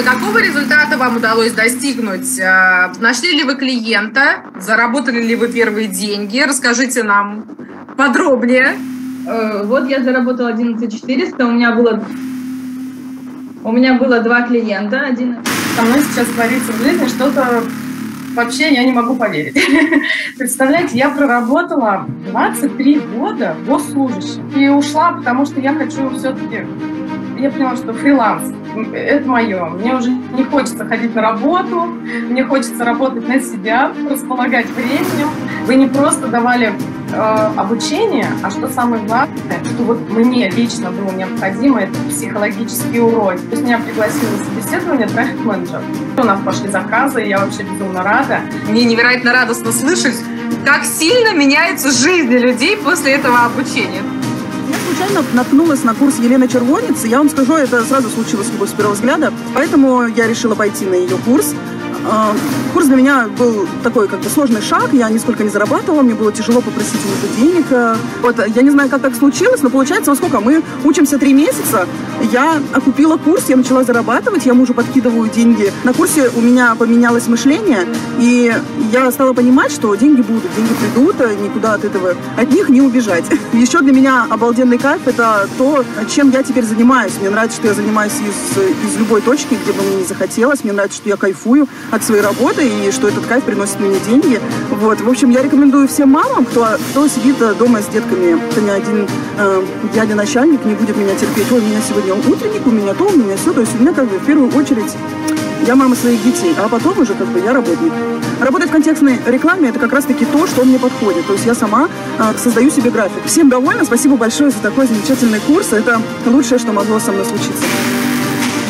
Елена, какого результата вам удалось достигнуть? Э, нашли ли вы клиента? Заработали ли вы первые деньги? Расскажите нам подробнее. Э, вот я заработала 11 400, у меня было у меня было два клиента, один со мной сейчас творится в жизни что-то вообще я не могу поверить. Представляете, я проработала 23 года госслужащим и ушла, потому что я хочу все-таки, я поняла, что фриланс – это мое. Мне уже не хочется ходить на работу, мне хочется работать на себя, располагать временем. Вы не просто давали э, обучение, а что самое главное, что вот мне лично было необходимо, это психологический урок. То есть меня пригласили на собеседование трафик-менеджер. У нас пошли заказы, и я вообще безумно рада. Мне невероятно радостно слышать, как сильно меняется жизнь людей после этого обучения. Случайно наткнулась на курс Елены Червонец. Я вам скажу, это сразу случилось любовь с первого взгляда. Поэтому я решила пойти на ее курс. А, курс для меня был такой как бы сложный шаг, я нисколько не зарабатывала, мне было тяжело попросить у них денег. Э, вот, я не знаю, как так случилось, но получается, во сколько мы учимся три месяца, я окупила курс, я начала зарабатывать, я мужу подкидываю деньги. На курсе у меня поменялось мышление, и я стала понимать, что деньги будут, деньги придут, э, никуда от этого, от них не убежать. Еще для меня обалденный кайф – это то, чем я теперь занимаюсь. Мне нравится, что я занимаюсь из, из любой точки, где бы мне не захотелось, мне нравится, что я кайфую от своей работы и что этот кайф приносит мне деньги. Вот. В общем, я рекомендую всем мамам, кто, кто сидит дома с детками, кто ни один э, дядя-начальник не будет меня терпеть. Ой, у меня сегодня утренник, у меня то, у меня все. То есть у меня как бы в первую очередь я мама своих детей, а потом уже как бы я работник. Работать в контекстной рекламе это как раз-таки то, что мне подходит. То есть я сама э, создаю себе график. Всем довольна, спасибо большое за такой замечательный курс. Это лучшее, что могло со мной случиться.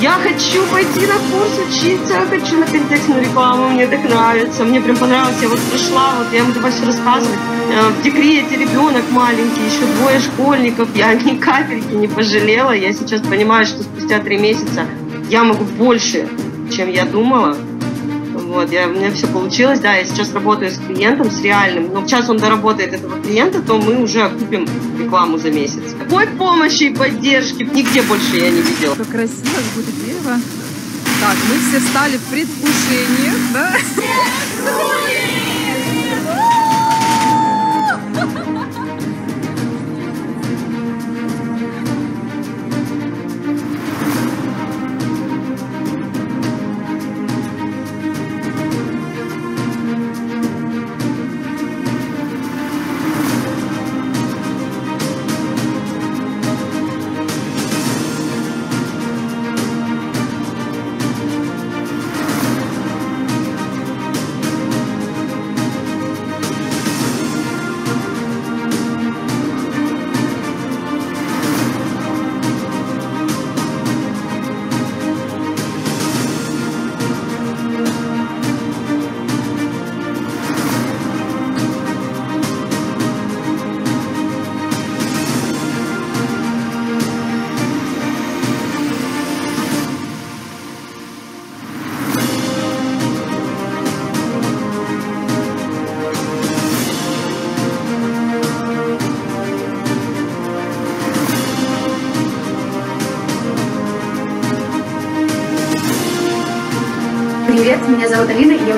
Я хочу пойти на курс учиться, я хочу на контекстную рекламу, мне так нравится, мне прям понравилось, я вот пришла, вот я могу все рассказывать. Э, в декрете ребенок маленький, еще двое школьников, я ни капельки не пожалела, я сейчас понимаю, что спустя три месяца я могу больше, чем я думала, вот, я, у меня все получилось, да, я сейчас работаю с клиентом, с реальным, но сейчас он доработает этого клиента, то мы уже купим рекламу за месяц. Такой помощи и поддержки нигде больше я не видела. Как красиво, будет дерево. Так, мы все стали в предвкушении, да?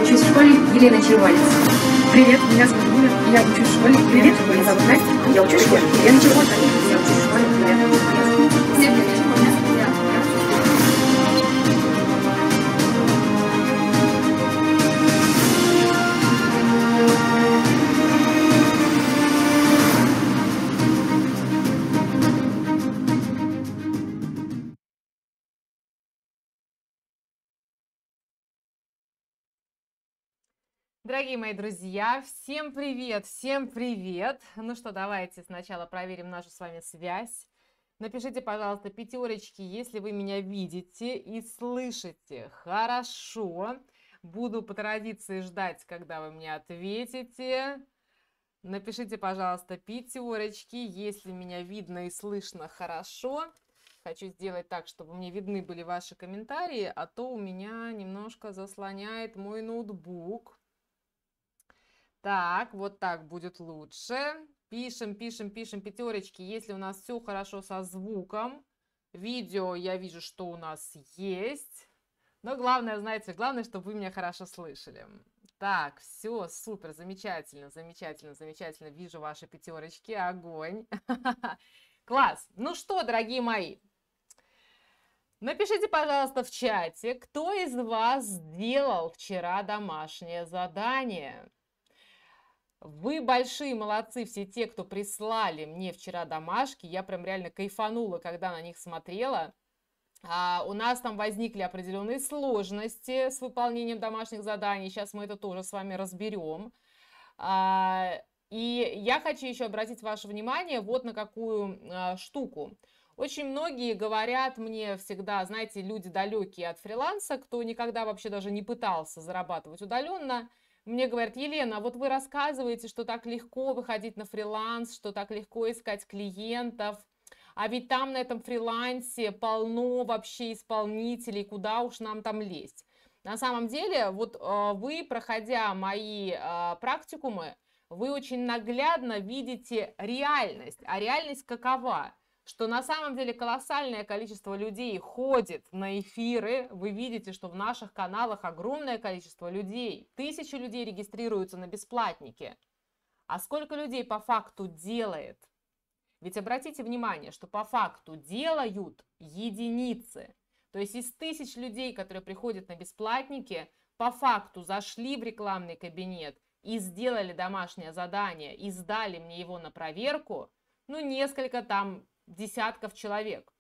Учусь в школе Елена Червонец. Привет, меня зовут Юля, я учусь в школе Привет, меня зовут Настя, я учусь в школе Елена Червонец. Дорогие мои друзья, всем привет, всем привет! Ну что, давайте сначала проверим нашу с вами связь. Напишите, пожалуйста, пятерочки, если вы меня видите и слышите хорошо. Буду по традиции ждать, когда вы мне ответите. Напишите, пожалуйста, пятерочки, если меня видно и слышно хорошо. Хочу сделать так, чтобы мне видны были ваши комментарии, а то у меня немножко заслоняет мой ноутбук. Так, вот так будет лучше. Пишем, пишем, пишем пятерочки, если у нас все хорошо со звуком. Видео я вижу, что у нас есть. Но главное, знаете, главное, чтобы вы меня хорошо слышали. Так, все, супер, замечательно, замечательно, замечательно. Вижу ваши пятерочки, огонь. Класс. Ну что, дорогие мои, напишите, пожалуйста, в чате, кто из вас сделал вчера домашнее задание. Вы большие молодцы, все те, кто прислали мне вчера домашки. Я прям реально кайфанула, когда на них смотрела. А, у нас там возникли определенные сложности с выполнением домашних заданий. Сейчас мы это тоже с вами разберем. А, и я хочу еще обратить ваше внимание вот на какую а, штуку. Очень многие говорят мне всегда, знаете, люди далекие от фриланса, кто никогда вообще даже не пытался зарабатывать удаленно, мне говорят, Елена, вот вы рассказываете, что так легко выходить на фриланс, что так легко искать клиентов, а ведь там на этом фрилансе полно вообще исполнителей, куда уж нам там лезть. На самом деле, вот э, вы, проходя мои э, практикумы, вы очень наглядно видите реальность. А реальность какова? Что на самом деле колоссальное количество людей ходит на эфиры. Вы видите, что в наших каналах огромное количество людей. Тысячи людей регистрируются на бесплатнике. А сколько людей по факту делает? Ведь обратите внимание, что по факту делают единицы. То есть из тысяч людей, которые приходят на бесплатники, по факту зашли в рекламный кабинет и сделали домашнее задание, и сдали мне его на проверку, ну, несколько там десятков человек.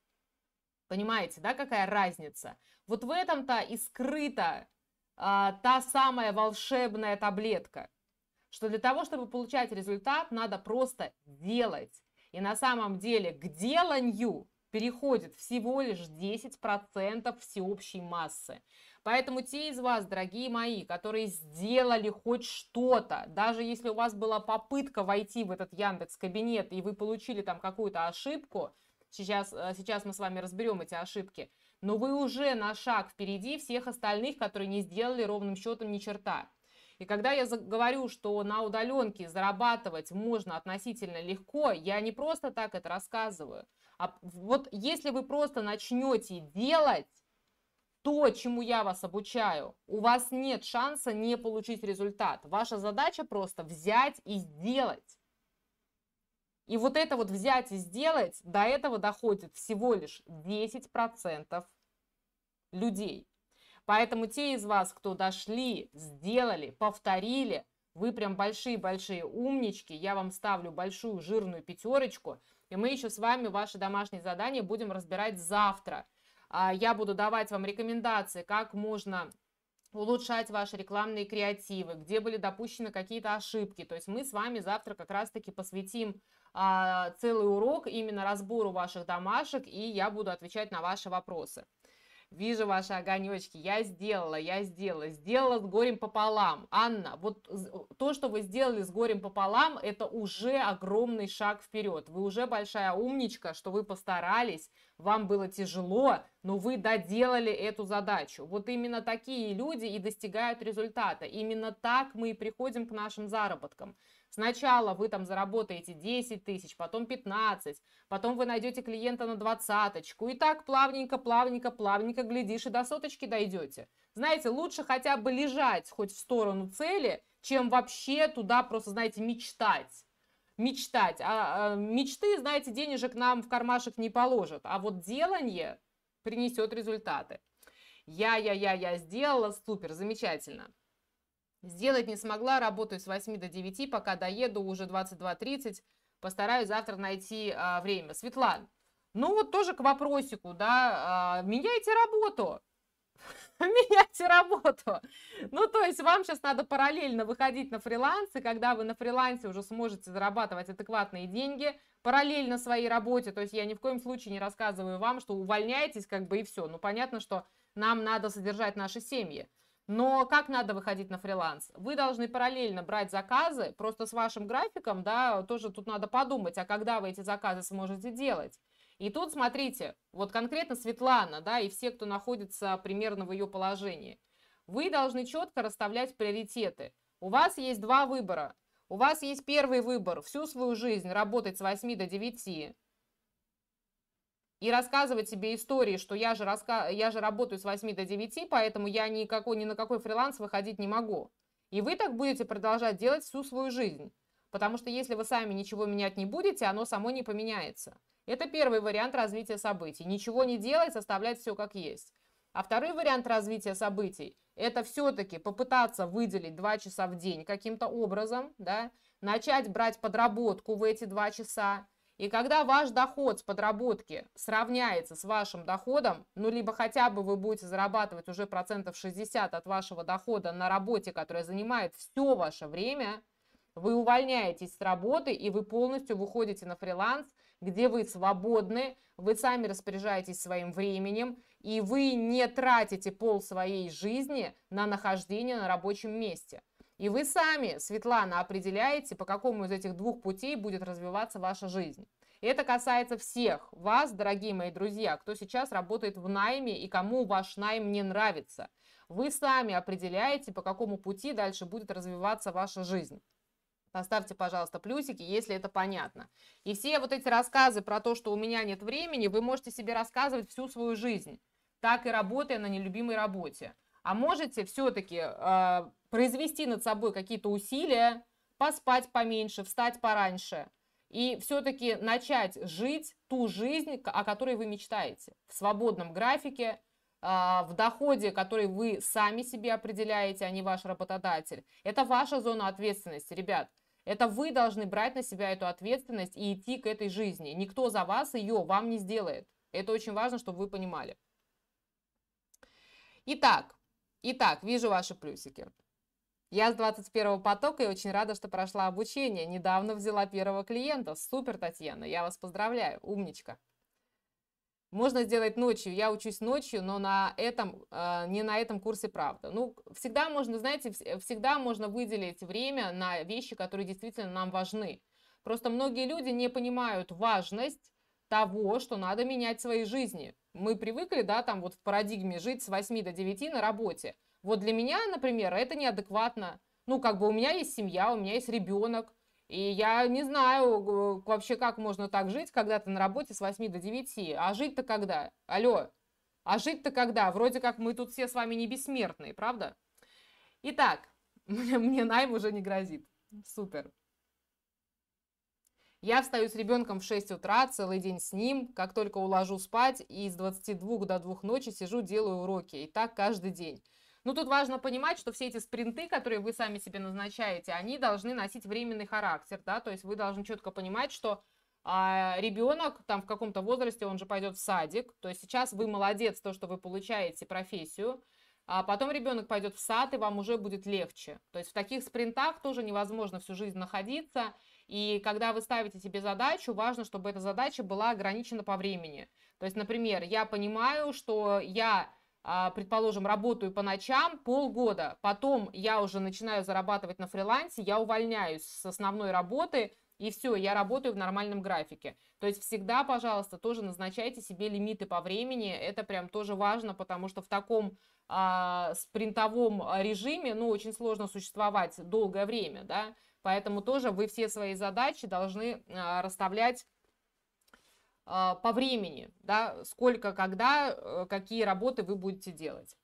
Понимаете, да, какая разница? Вот в этом-то и скрыта а, та самая волшебная таблетка, что для того, чтобы получать результат, надо просто делать. И на самом деле к деланию переходит всего лишь 10% всеобщей массы. Поэтому те из вас, дорогие мои, которые сделали хоть что-то, даже если у вас была попытка войти в этот Яндекс кабинет и вы получили там какую-то ошибку, сейчас, э, сейчас мы с вами разберем эти ошибки, но вы уже на шаг впереди всех остальных, которые не сделали ровным счетом ни черта. И когда я говорю, что на удаленке зарабатывать можно относительно легко, я не просто так это рассказываю. А вот если вы просто начнете делать, то, чему я вас обучаю, у вас нет шанса не получить результат. Ваша задача просто взять и сделать. И вот это вот взять и сделать, до этого доходит всего лишь 10% людей. Поэтому те из вас, кто дошли, сделали, повторили, вы прям большие-большие умнички, я вам ставлю большую жирную пятерочку, и мы еще с вами ваши домашние задания будем разбирать завтра. А, я буду давать вам рекомендации, как можно улучшать ваши рекламные креативы, где были допущены какие-то ошибки. То есть мы с вами завтра как раз-таки посвятим а, целый урок именно разбору ваших домашек, и я буду отвечать на ваши вопросы. Вижу ваши огонечки. Я сделала, я сделала. Сделала с горем пополам. Анна, вот то, что вы сделали с горем пополам, это уже огромный шаг вперед. Вы уже большая умничка, что вы постарались, вам было тяжело, но вы доделали эту задачу. Вот именно такие люди и достигают результата. Именно так мы и приходим к нашим заработкам. Сначала вы там заработаете 10 тысяч, потом 15, потом вы найдете клиента на двадцаточку. И так плавненько, плавненько, плавненько, глядишь, и до соточки дойдете. Знаете, лучше хотя бы лежать хоть в сторону цели, чем вообще туда просто, знаете, мечтать мечтать. А, а мечты, знаете, денежек нам в кармашек не положат. А вот делание принесет результаты. Я, я, я, я сделала, супер, замечательно. Сделать не смогла, работаю с 8 до 9, пока доеду уже 22.30. Постараюсь завтра найти а, время. Светлана, ну вот тоже к вопросику, да, а, меняйте работу. меняйте работу. Ну, то есть вам сейчас надо параллельно выходить на фриланс, и когда вы на фрилансе уже сможете зарабатывать адекватные деньги, параллельно своей работе, то есть я ни в коем случае не рассказываю вам, что увольняйтесь, как бы и все. Ну, понятно, что нам надо содержать наши семьи. Но как надо выходить на фриланс? Вы должны параллельно брать заказы, просто с вашим графиком, да, тоже тут надо подумать, а когда вы эти заказы сможете делать. И тут, смотрите, вот конкретно Светлана, да, и все, кто находится примерно в ее положении, вы должны четко расставлять приоритеты. У вас есть два выбора. У вас есть первый выбор – всю свою жизнь работать с 8 до 9, и рассказывать себе истории, что я же, раска... я же работаю с 8 до 9, поэтому я никакой, ни на какой фриланс выходить не могу. И вы так будете продолжать делать всю свою жизнь. Потому что если вы сами ничего менять не будете, оно само не поменяется. Это первый вариант развития событий. Ничего не делать, оставлять все как есть. А второй вариант развития событий – это все-таки попытаться выделить 2 часа в день каким-то образом, да, начать брать подработку в эти 2 часа, и когда ваш доход с подработки сравняется с вашим доходом, ну, либо хотя бы вы будете зарабатывать уже процентов 60 от вашего дохода на работе, которая занимает все ваше время, вы увольняетесь с работы и вы полностью выходите на фриланс, где вы свободны, вы сами распоряжаетесь своим временем, и вы не тратите пол своей жизни на нахождение на рабочем месте. И вы сами, Светлана, определяете, по какому из этих двух путей будет развиваться ваша жизнь. Это касается всех вас, дорогие мои друзья, кто сейчас работает в найме и кому ваш найм не нравится. Вы сами определяете, по какому пути дальше будет развиваться ваша жизнь. Поставьте, пожалуйста, плюсики, если это понятно. И все вот эти рассказы про то, что у меня нет времени, вы можете себе рассказывать всю свою жизнь, так и работая на нелюбимой работе. А можете все-таки э, произвести над собой какие-то усилия, поспать поменьше, встать пораньше и все-таки начать жить ту жизнь, о которой вы мечтаете, в свободном графике, а, в доходе, который вы сами себе определяете, а не ваш работодатель. Это ваша зона ответственности, ребят. Это вы должны брать на себя эту ответственность и идти к этой жизни. Никто за вас ее вам не сделает. Это очень важно, чтобы вы понимали. Итак, итак, вижу ваши плюсики. Я с 21 потока и очень рада, что прошла обучение. Недавно взяла первого клиента. Супер, Татьяна, я вас поздравляю, умничка. Можно сделать ночью. Я учусь ночью, но на этом, э, не на этом курсе правда. Ну, всегда можно, знаете, всегда можно выделить время на вещи, которые действительно нам важны. Просто многие люди не понимают важность того, что надо менять свои жизни. Мы привыкли, да, там вот в парадигме жить с 8 до 9 на работе. Вот для меня, например, это неадекватно. Ну, как бы у меня есть семья, у меня есть ребенок. И я не знаю вообще, как можно так жить, когда ты на работе с 8 до 9. А жить-то когда? Алло, а жить-то когда? Вроде как мы тут все с вами не бессмертные, правда? Итак, мне, мне найм уже не грозит. Супер. Я встаю с ребенком в 6 утра, целый день с ним, как только уложу спать, и с 22 до 2 ночи сижу, делаю уроки. И так каждый день. Ну, тут важно понимать, что все эти спринты, которые вы сами себе назначаете, они должны носить временный характер, да, то есть вы должны четко понимать, что а ребенок там в каком-то возрасте, он же пойдет в садик, то есть сейчас вы молодец, то, что вы получаете профессию, а потом ребенок пойдет в сад, и вам уже будет легче. То есть в таких спринтах тоже невозможно всю жизнь находиться, и когда вы ставите себе задачу, важно, чтобы эта задача была ограничена по времени. То есть, например, я понимаю, что я а, предположим, работаю по ночам полгода, потом я уже начинаю зарабатывать на фрилансе, я увольняюсь с основной работы, и все, я работаю в нормальном графике. То есть всегда, пожалуйста, тоже назначайте себе лимиты по времени, это прям тоже важно, потому что в таком а, спринтовом режиме, ну, очень сложно существовать долгое время, да, поэтому тоже вы все свои задачи должны а, расставлять а, по времени, да, сколько, когда, э, какие работы вы будете делать.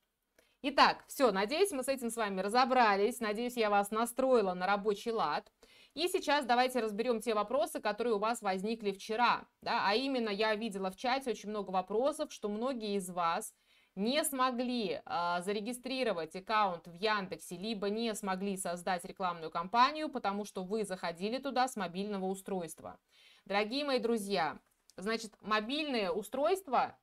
Итак, все, надеюсь, мы с этим с вами разобрались, надеюсь, я вас настроила на рабочий лад. И сейчас давайте разберем те вопросы, которые у вас возникли вчера, да, а именно я видела в чате очень много вопросов, что многие из вас не смогли э, зарегистрировать аккаунт в Яндексе, либо не смогли создать рекламную кампанию, потому что вы заходили туда с мобильного устройства. Дорогие мои друзья, Значит, мобильные устройства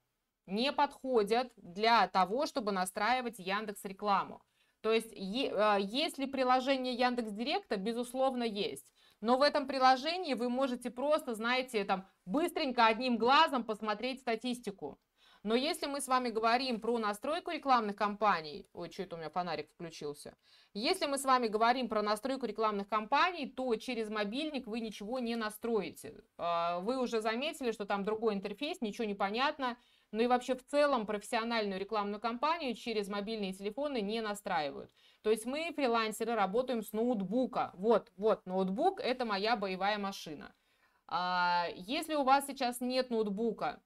не подходят для того, чтобы настраивать Яндекс рекламу. То есть, е, есть ли приложение Яндекс Директа? Безусловно, есть. Но в этом приложении вы можете просто, знаете, там быстренько одним глазом посмотреть статистику. Но если мы с вами говорим про настройку рекламных кампаний, ой, что это у меня фонарик включился, если мы с вами говорим про настройку рекламных кампаний, то через мобильник вы ничего не настроите. А, вы уже заметили, что там другой интерфейс, ничего не понятно, ну и вообще в целом профессиональную рекламную кампанию через мобильные телефоны не настраивают. То есть мы, фрилансеры, работаем с ноутбука. Вот, вот, ноутбук – это моя боевая машина. А, если у вас сейчас нет ноутбука,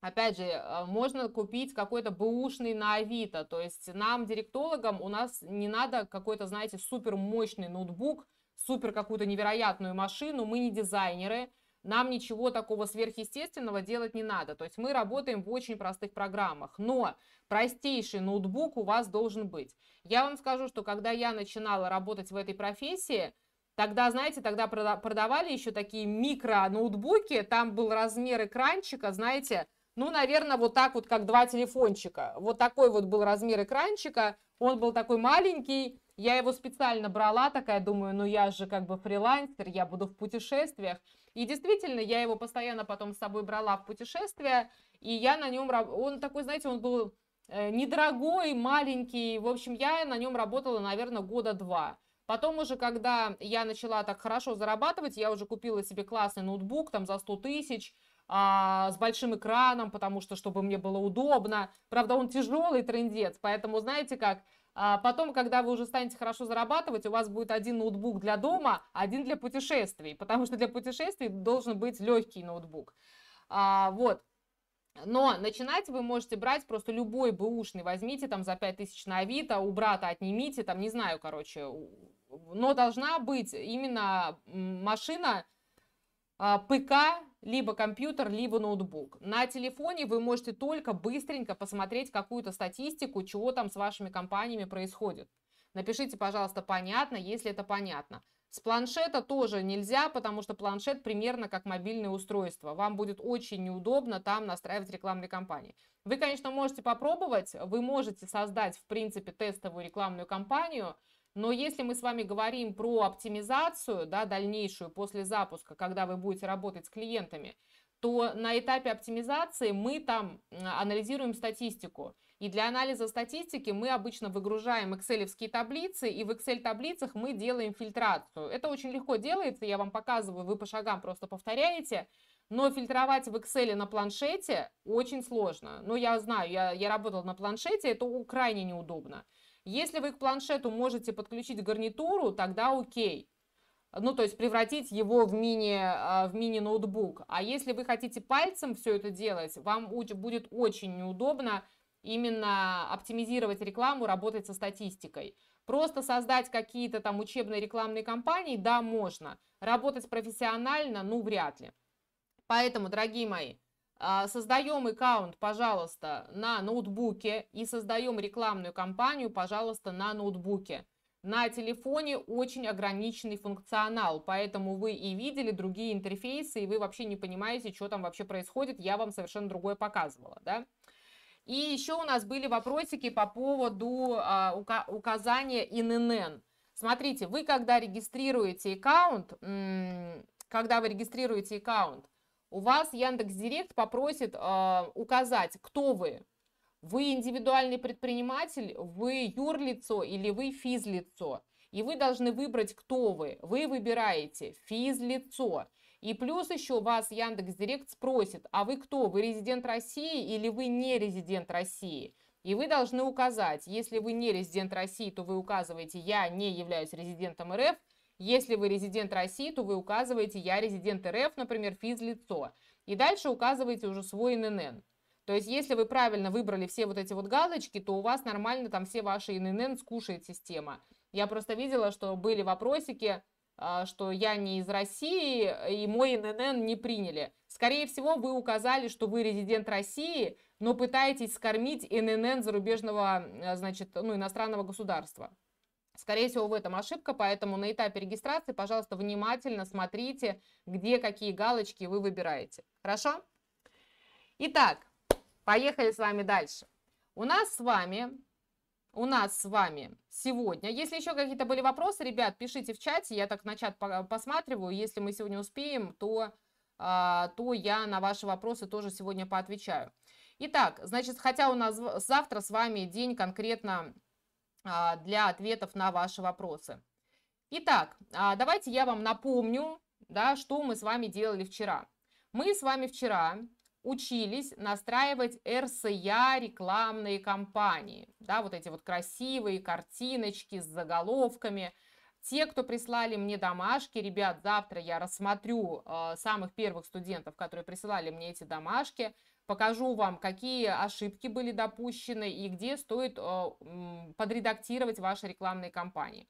Опять же, э, можно купить какой-то бэушный на Авито, то есть нам, директологам, у нас не надо какой-то, знаете, супер мощный ноутбук, супер какую-то невероятную машину, мы не дизайнеры, нам ничего такого сверхъестественного делать не надо. То есть мы работаем в очень простых программах. Но простейший ноутбук у вас должен быть. Я вам скажу, что когда я начинала работать в этой профессии, Тогда, знаете, тогда продавали еще такие микро-ноутбуки, там был размер экранчика, знаете, ну, наверное, вот так вот, как два телефончика. Вот такой вот был размер экранчика, он был такой маленький, я его специально брала, такая, думаю, ну я же как бы фрилансер, я буду в путешествиях. И действительно, я его постоянно потом с собой брала в путешествия, и я на нем, он такой, знаете, он был э, недорогой, маленький, в общем, я на нем работала, наверное, года два. Потом уже, когда я начала так хорошо зарабатывать, я уже купила себе классный ноутбук, там за 100 тысяч, а, с большим экраном, потому что, чтобы мне было удобно. Правда, он тяжелый трендец, поэтому, знаете как, а потом, когда вы уже станете хорошо зарабатывать, у вас будет один ноутбук для дома, один для путешествий, потому что для путешествий должен быть легкий ноутбук. А, вот. Но начинать вы можете брать просто любой бэушный, возьмите там за 5000 на Авито, у брата отнимите, там, не знаю, короче, но должна быть именно машина, ПК, либо компьютер, либо ноутбук. На телефоне вы можете только быстренько посмотреть какую-то статистику, чего там с вашими компаниями происходит. Напишите, пожалуйста, понятно, если это понятно. С планшета тоже нельзя, потому что планшет примерно как мобильное устройство. Вам будет очень неудобно там настраивать рекламные кампании. Вы, конечно, можете попробовать, вы можете создать, в принципе, тестовую рекламную кампанию, но если мы с вами говорим про оптимизацию, да, дальнейшую после запуска, когда вы будете работать с клиентами, то на этапе оптимизации мы там анализируем статистику. И для анализа статистики мы обычно выгружаем excel таблицы, и в Excel-таблицах мы делаем фильтрацию. Это очень легко делается, я вам показываю, вы по шагам просто повторяете, но фильтровать в Excel на планшете очень сложно. Но я знаю, я, я работала на планшете, это крайне неудобно. Если вы к планшету можете подключить гарнитуру, тогда окей. Ну, то есть превратить его в мини, а, в мини-ноутбук. А если вы хотите пальцем все это делать, вам будет очень неудобно именно оптимизировать рекламу, работать со статистикой. Просто создать какие-то там учебные рекламные кампании, да, можно. Работать профессионально, ну, вряд ли. Поэтому, дорогие мои, создаем аккаунт, пожалуйста, на ноутбуке и создаем рекламную кампанию, пожалуйста, на ноутбуке. На телефоне очень ограниченный функционал, поэтому вы и видели другие интерфейсы, и вы вообще не понимаете, что там вообще происходит. Я вам совершенно другое показывала, да? И еще у нас были вопросики по поводу а, ука указания ИНН. Смотрите, вы когда регистрируете аккаунт, когда вы регистрируете аккаунт, у вас Яндекс Директ попросит э, указать, кто вы. Вы индивидуальный предприниматель, вы юрлицо или вы физлицо. И вы должны выбрать, кто вы. Вы выбираете физлицо. И плюс еще вас Яндекс Директ спросит, а вы кто? Вы резидент России или вы не резидент России? И вы должны указать, если вы не резидент России, то вы указываете «я не являюсь резидентом РФ», если вы резидент России, то вы указываете «Я резидент РФ», например, физлицо. И дальше указываете уже свой ИНН. То есть, если вы правильно выбрали все вот эти вот галочки, то у вас нормально там все ваши ИНН скушает система. Я просто видела, что были вопросики, а, что я не из России, и мой ИНН не приняли. Скорее всего, вы указали, что вы резидент России, но пытаетесь скормить ИНН зарубежного, а, значит, ну, иностранного государства. Скорее всего, в этом ошибка, поэтому на этапе регистрации, пожалуйста, внимательно смотрите, где какие галочки вы выбираете. Хорошо? Итак, поехали с вами дальше. У нас с вами, у нас с вами сегодня, если еще какие-то были вопросы, ребят, пишите в чате, я так на чат посматриваю, если мы сегодня успеем, то, а, то я на ваши вопросы тоже сегодня поотвечаю. Итак, значит, хотя у нас завтра с вами день конкретно для ответов на ваши вопросы. Итак, а, давайте я вам напомню, да, что мы с вами делали вчера. Мы с вами вчера учились настраивать РСЯ рекламные кампании. Да, вот эти вот красивые картиночки с заголовками. Те, кто прислали мне домашки, ребят, завтра я рассмотрю э, самых первых студентов, которые присылали мне эти домашки. Покажу вам, какие ошибки были допущены и где стоит подредактировать ваши рекламные кампании.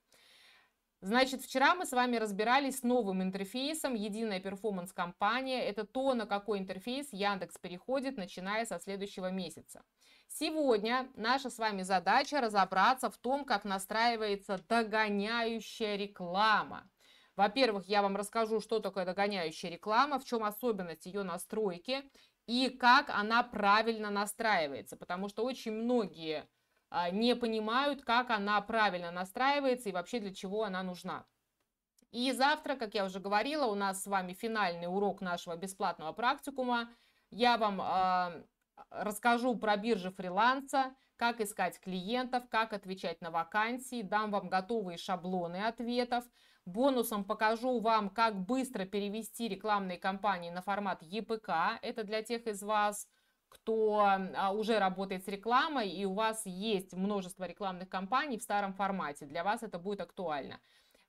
Значит, вчера мы с вами разбирались с новым интерфейсом «Единая перформанс-компания». Это то, на какой интерфейс Яндекс переходит, начиная со следующего месяца. Сегодня наша с вами задача разобраться в том, как настраивается догоняющая реклама. Во-первых, я вам расскажу, что такое догоняющая реклама, в чем особенность ее настройки и как она правильно настраивается, потому что очень многие а, не понимают, как она правильно настраивается и вообще для чего она нужна. И завтра, как я уже говорила, у нас с вами финальный урок нашего бесплатного практикума. Я вам э, расскажу про биржи фриланса, как искать клиентов, как отвечать на вакансии, дам вам готовые шаблоны ответов. Бонусом покажу вам, как быстро перевести рекламные кампании на формат ЕПК. Это для тех из вас, кто а, уже работает с рекламой, и у вас есть множество рекламных кампаний в старом формате. Для вас это будет актуально.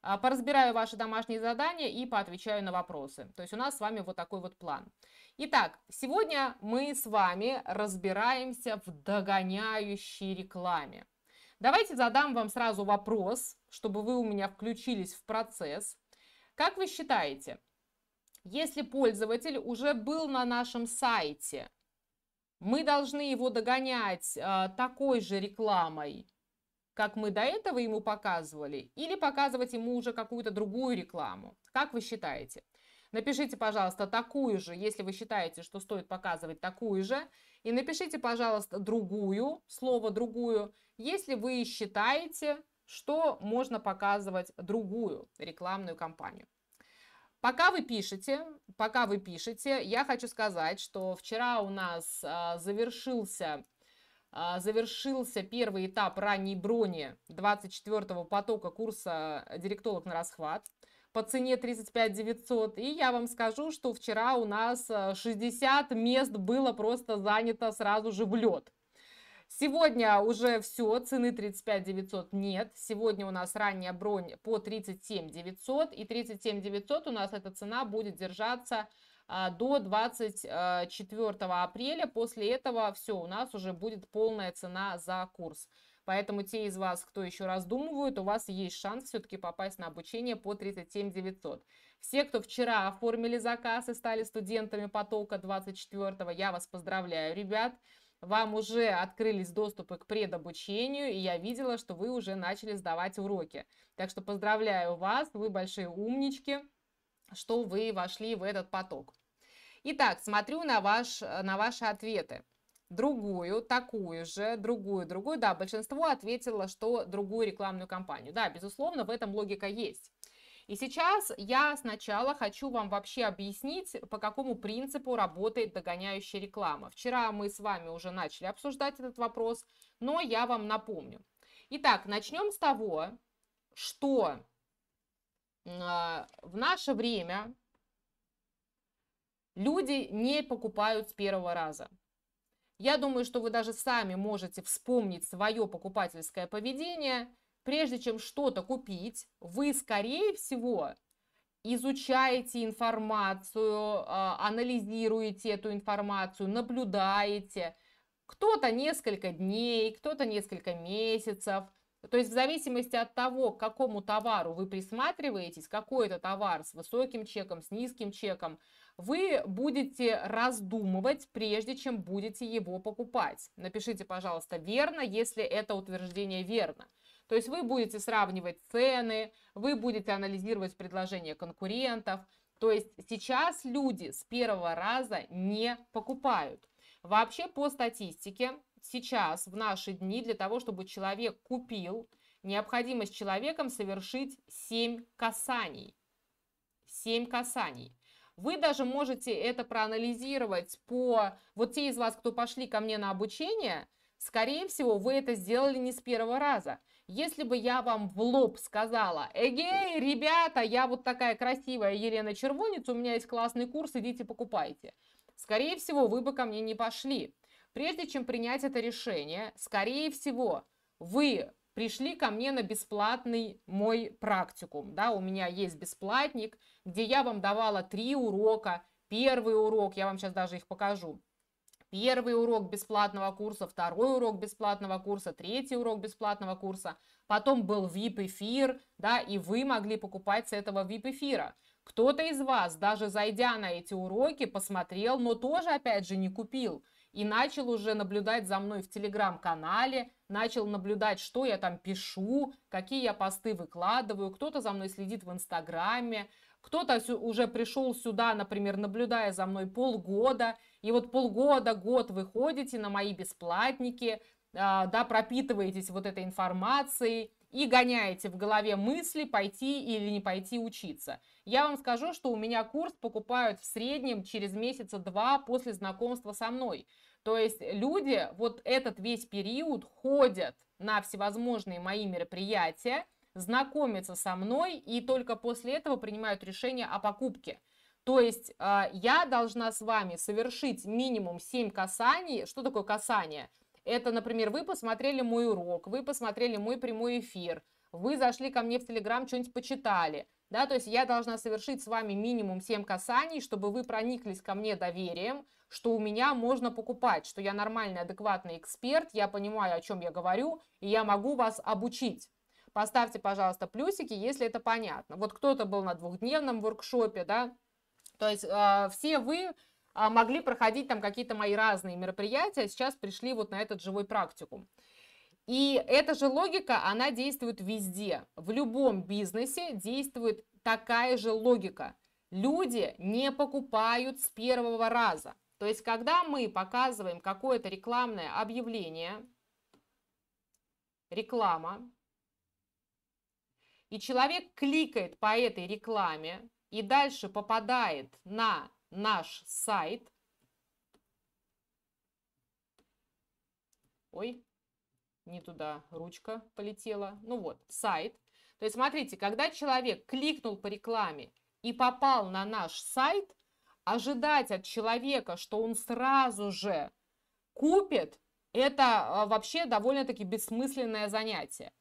А, поразбираю ваши домашние задания и поотвечаю на вопросы. То есть у нас с вами вот такой вот план. Итак, сегодня мы с вами разбираемся в догоняющей рекламе. Давайте задам вам сразу вопрос, чтобы вы у меня включились в процесс. Как вы считаете, если пользователь уже был на нашем сайте, мы должны его догонять э, такой же рекламой, как мы до этого ему показывали, или показывать ему уже какую-то другую рекламу? Как вы считаете? Напишите, пожалуйста, такую же, если вы считаете, что стоит показывать такую же. И напишите, пожалуйста, другую, слово другую, если вы считаете, что можно показывать другую рекламную кампанию. Пока вы пишете, пока вы пишете, я хочу сказать, что вчера у нас а, завершился, а, завершился первый этап ранней брони 24-го потока курса «Директолог на расхват» по цене 35 900. И я вам скажу, что вчера у нас 60 мест было просто занято сразу же в лед. Сегодня уже все, цены 35 900 нет. Сегодня у нас ранняя бронь по 37 900. И 37 900 у нас эта цена будет держаться а, до 24 апреля. После этого все, у нас уже будет полная цена за курс. Поэтому те из вас, кто еще раздумывают, у вас есть шанс все-таки попасть на обучение по 37 900. Все, кто вчера оформили заказ и стали студентами потока 24, я вас поздравляю, ребят вам уже открылись доступы к предобучению, и я видела, что вы уже начали сдавать уроки. Так что поздравляю вас, вы большие умнички, что вы вошли в этот поток. Итак, смотрю на, ваш, на ваши ответы. Другую, такую же, другую, другую. Да, большинство ответило, что другую рекламную кампанию. Да, безусловно, в этом логика есть. И сейчас я сначала хочу вам вообще объяснить, по какому принципу работает догоняющая реклама. Вчера мы с вами уже начали обсуждать этот вопрос, но я вам напомню. Итак, начнем с того, что э, в наше время люди не покупают с первого раза. Я думаю, что вы даже сами можете вспомнить свое покупательское поведение – прежде чем что-то купить, вы, скорее всего, изучаете информацию, а, анализируете эту информацию, наблюдаете. Кто-то несколько дней, кто-то несколько месяцев. То есть в зависимости от того, к какому товару вы присматриваетесь, какой это товар с высоким чеком, с низким чеком, вы будете раздумывать, прежде чем будете его покупать. Напишите, пожалуйста, верно, если это утверждение верно. То есть вы будете сравнивать цены, вы будете анализировать предложения конкурентов. То есть сейчас люди с первого раза не покупают. Вообще по статистике сейчас в наши дни для того, чтобы человек купил, необходимо с человеком совершить 7 касаний. 7 касаний. Вы даже можете это проанализировать по... Вот те из вас, кто пошли ко мне на обучение, скорее всего, вы это сделали не с первого раза. Если бы я вам в лоб сказала, эгей, ребята, я вот такая красивая Елена Червонец, у меня есть классный курс, идите покупайте. Скорее всего, вы бы ко мне не пошли. Прежде чем принять это решение, скорее всего, вы пришли ко мне на бесплатный мой практикум. Да, у меня есть бесплатник, где я вам давала три урока. Первый урок, я вам сейчас даже их покажу. Первый урок бесплатного курса, второй урок бесплатного курса, третий урок бесплатного курса, потом был VIP-эфир, да, и вы могли покупать с этого VIP-эфира. Кто-то из вас, даже зайдя на эти уроки, посмотрел, но тоже, опять же, не купил и начал уже наблюдать за мной в телеграм-канале, начал наблюдать, что я там пишу, какие я посты выкладываю, кто-то за мной следит в инстаграме, кто-то уже пришел сюда, например, наблюдая за мной полгода, и вот полгода, год вы ходите на мои бесплатники, а, да, пропитываетесь вот этой информацией, и гоняете в голове мысли, пойти или не пойти учиться. Я вам скажу, что у меня курс покупают в среднем через месяца два после знакомства со мной. То есть люди вот этот весь период ходят на всевозможные мои мероприятия, знакомятся со мной и только после этого принимают решение о покупке. То есть э, я должна с вами совершить минимум 7 касаний. Что такое касание? Это, например, вы посмотрели мой урок, вы посмотрели мой прямой эфир, вы зашли ко мне в Телеграм, что-нибудь почитали. Да, то есть я должна совершить с вами минимум 7 касаний, чтобы вы прониклись ко мне доверием, что у меня можно покупать, что я нормальный, адекватный эксперт, я понимаю, о чем я говорю, и я могу вас обучить. Поставьте, пожалуйста, плюсики, если это понятно. Вот кто-то был на двухдневном воркшопе, да, то есть э, все вы а, могли проходить там какие-то мои разные мероприятия, сейчас пришли вот на этот живой практикум. И эта же логика, она действует везде. В любом бизнесе действует такая же логика. Люди не покупают с первого раза. То есть, когда мы показываем какое-то рекламное объявление, реклама, и человек кликает по этой рекламе и дальше попадает на наш сайт. Ой, не туда ручка полетела. Ну вот, сайт. То есть, смотрите, когда человек кликнул по рекламе и попал на наш сайт, ожидать от человека, что он сразу же купит, это а, вообще довольно-таки бессмысленное занятие.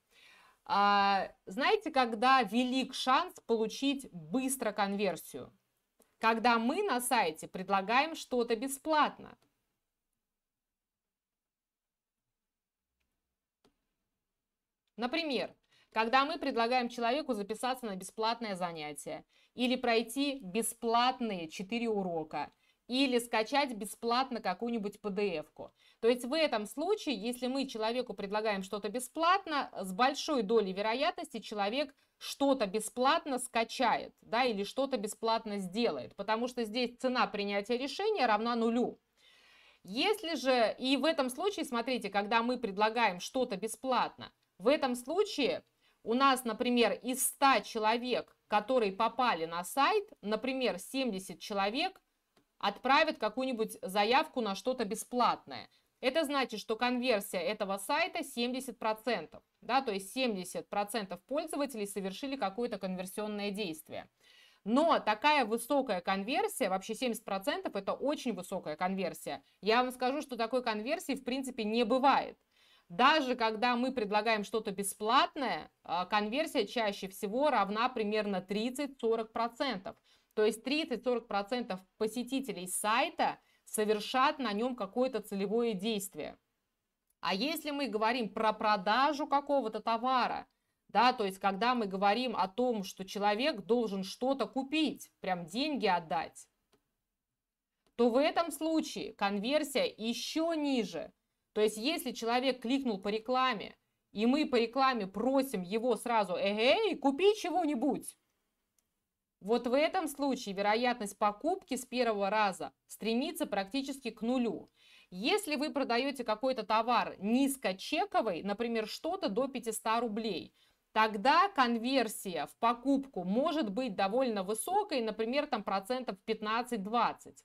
А, знаете, когда велик шанс получить быстро конверсию? когда мы на сайте предлагаем что-то бесплатно. Например, когда мы предлагаем человеку записаться на бесплатное занятие или пройти бесплатные 4 урока – или скачать бесплатно какую-нибудь PDF-ку. То есть в этом случае, если мы человеку предлагаем что-то бесплатно, с большой долей вероятности человек что-то бесплатно скачает, да, или что-то бесплатно сделает, потому что здесь цена принятия решения равна нулю. Если же, и в этом случае, смотрите, когда мы предлагаем что-то бесплатно, в этом случае у нас, например, из 100 человек, которые попали на сайт, например, 70 человек отправят какую-нибудь заявку на что-то бесплатное. Это значит, что конверсия этого сайта 70%, да, то есть 70% пользователей совершили какое-то конверсионное действие. Но такая высокая конверсия, вообще 70% это очень высокая конверсия. Я вам скажу, что такой конверсии в принципе не бывает. Даже когда мы предлагаем что-то бесплатное, а, конверсия чаще всего равна примерно 30-40%. То есть 30-40% посетителей сайта совершат на нем какое-то целевое действие. А если мы говорим про продажу какого-то товара, да, то есть когда мы говорим о том, что человек должен что-то купить, прям деньги отдать, то в этом случае конверсия еще ниже. То есть если человек кликнул по рекламе, и мы по рекламе просим его сразу, эй, купи чего-нибудь, вот в этом случае вероятность покупки с первого раза стремится практически к нулю. Если вы продаете какой-то товар низкочековый, например, что-то до 500 рублей, тогда конверсия в покупку может быть довольно высокой, например, там процентов 15-20.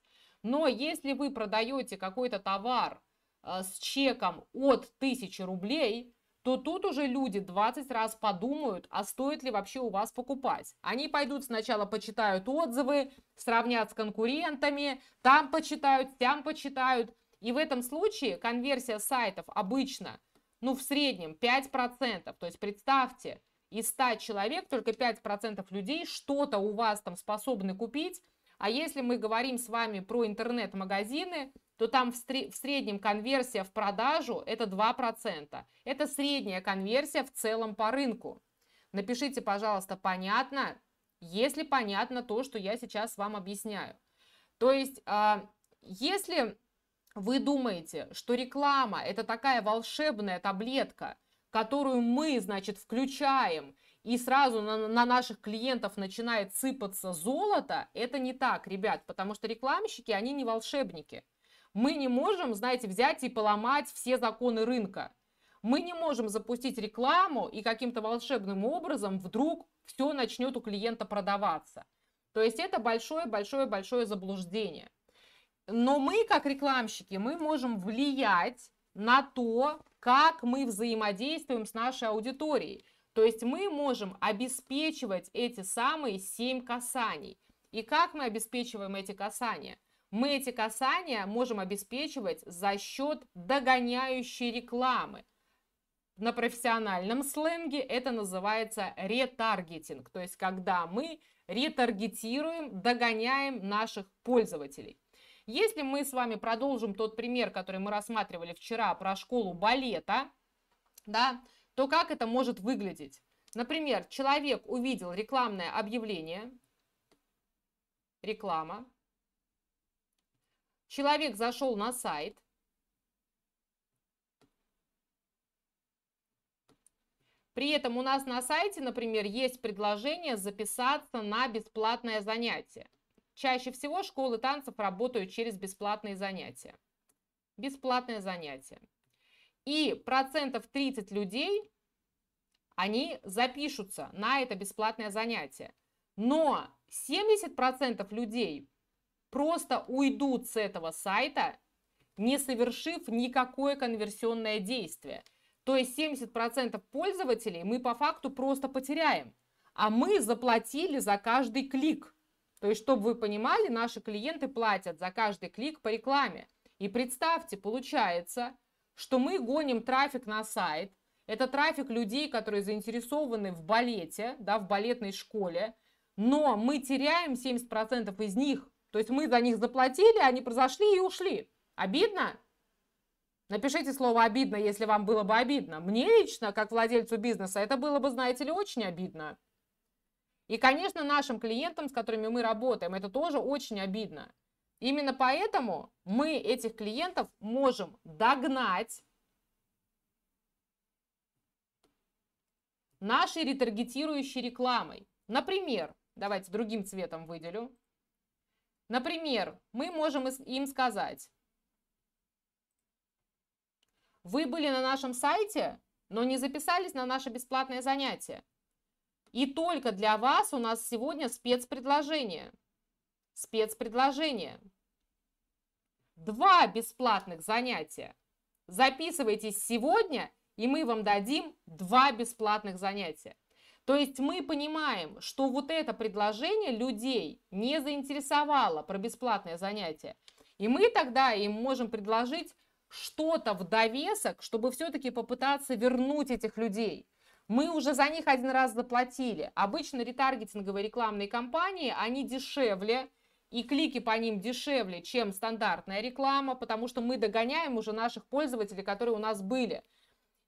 Но если вы продаете какой-то товар э, с чеком от 1000 рублей, то тут уже люди 20 раз подумают, а стоит ли вообще у вас покупать. Они пойдут сначала почитают отзывы, сравнят с конкурентами, там почитают, там почитают. И в этом случае конверсия сайтов обычно, ну в среднем 5%. То есть представьте, из 100 человек только 5% людей что-то у вас там способны купить, а если мы говорим с вами про интернет-магазины, то там в, в среднем конверсия в продажу это 2%. Это средняя конверсия в целом по рынку. Напишите, пожалуйста, понятно, если понятно то, что я сейчас вам объясняю. То есть, а, если вы думаете, что реклама это такая волшебная таблетка, которую мы, значит, включаем, и сразу на, на наших клиентов начинает сыпаться золото, это не так, ребят, потому что рекламщики, они не волшебники. Мы не можем, знаете, взять и поломать все законы рынка. Мы не можем запустить рекламу и каким-то волшебным образом вдруг все начнет у клиента продаваться. То есть это большое-большое-большое заблуждение. Но мы, как рекламщики, мы можем влиять на то, как мы взаимодействуем с нашей аудиторией. То есть мы можем обеспечивать эти самые семь касаний. И как мы обеспечиваем эти касания? Мы эти касания можем обеспечивать за счет догоняющей рекламы. На профессиональном сленге это называется ретаргетинг, то есть когда мы ретаргетируем, догоняем наших пользователей. Если мы с вами продолжим тот пример, который мы рассматривали вчера про школу балета, да, то как это может выглядеть? Например, человек увидел рекламное объявление, реклама, человек зашел на сайт, При этом у нас на сайте, например, есть предложение записаться на бесплатное занятие. Чаще всего школы танцев работают через бесплатные занятия. Бесплатное занятие. И процентов 30 людей, они запишутся на это бесплатное занятие. Но 70% людей просто уйдут с этого сайта, не совершив никакое конверсионное действие. То есть 70% пользователей мы по факту просто потеряем. А мы заплатили за каждый клик. То есть, чтобы вы понимали, наши клиенты платят за каждый клик по рекламе. И представьте, получается, что мы гоним трафик на сайт. Это трафик людей, которые заинтересованы в балете, да, в балетной школе. Но мы теряем 70% из них. То есть мы за них заплатили, они произошли и ушли. Обидно? Напишите слово «обидно», если вам было бы обидно. Мне лично, как владельцу бизнеса, это было бы, знаете ли, очень обидно. И, конечно, нашим клиентам, с которыми мы работаем, это тоже очень обидно. Именно поэтому мы этих клиентов можем догнать нашей ретаргетирующей рекламой. Например, давайте другим цветом выделю. Например, мы можем им сказать, вы были на нашем сайте, но не записались на наше бесплатное занятие. И только для вас у нас сегодня спецпредложение. Спецпредложение. Два бесплатных занятия. Записывайтесь сегодня, и мы вам дадим два бесплатных занятия. То есть мы понимаем, что вот это предложение людей не заинтересовало про бесплатное занятие. И мы тогда им можем предложить что-то в довесок, чтобы все-таки попытаться вернуть этих людей. Мы уже за них один раз заплатили. Обычно ретаргетинговые рекламные кампании, они дешевле, и клики по ним дешевле, чем стандартная реклама, потому что мы догоняем уже наших пользователей, которые у нас были.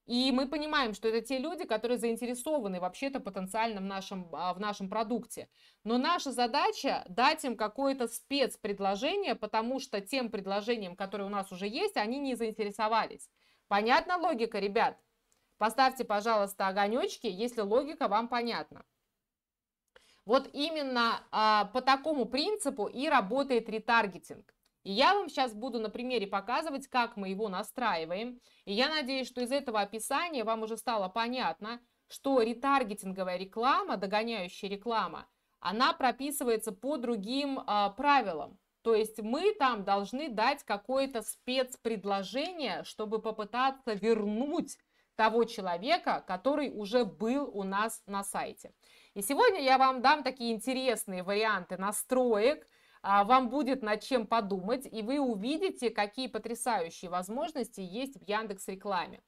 И мы понимаем, что это те люди, которые заинтересованы вообще-то потенциально в нашем, а, в нашем продукте. Но наша задача дать им какое-то спецпредложение, потому что тем предложением, которое у нас уже есть, они не заинтересовались. Понятна логика, ребят? Поставьте, пожалуйста, огонечки, если логика вам понятна. Вот именно а, по такому принципу и работает ретаргетинг. И я вам сейчас буду на примере показывать, как мы его настраиваем. И я надеюсь, что из этого описания вам уже стало понятно, что ретаргетинговая реклама, догоняющая реклама, она прописывается по другим а, правилам. То есть мы там должны дать какое-то спецпредложение, чтобы попытаться вернуть того человека, который уже был у нас на сайте. И сегодня я вам дам такие интересные варианты настроек, вам будет над чем подумать, и вы увидите, какие потрясающие возможности есть в Яндекс Рекламе.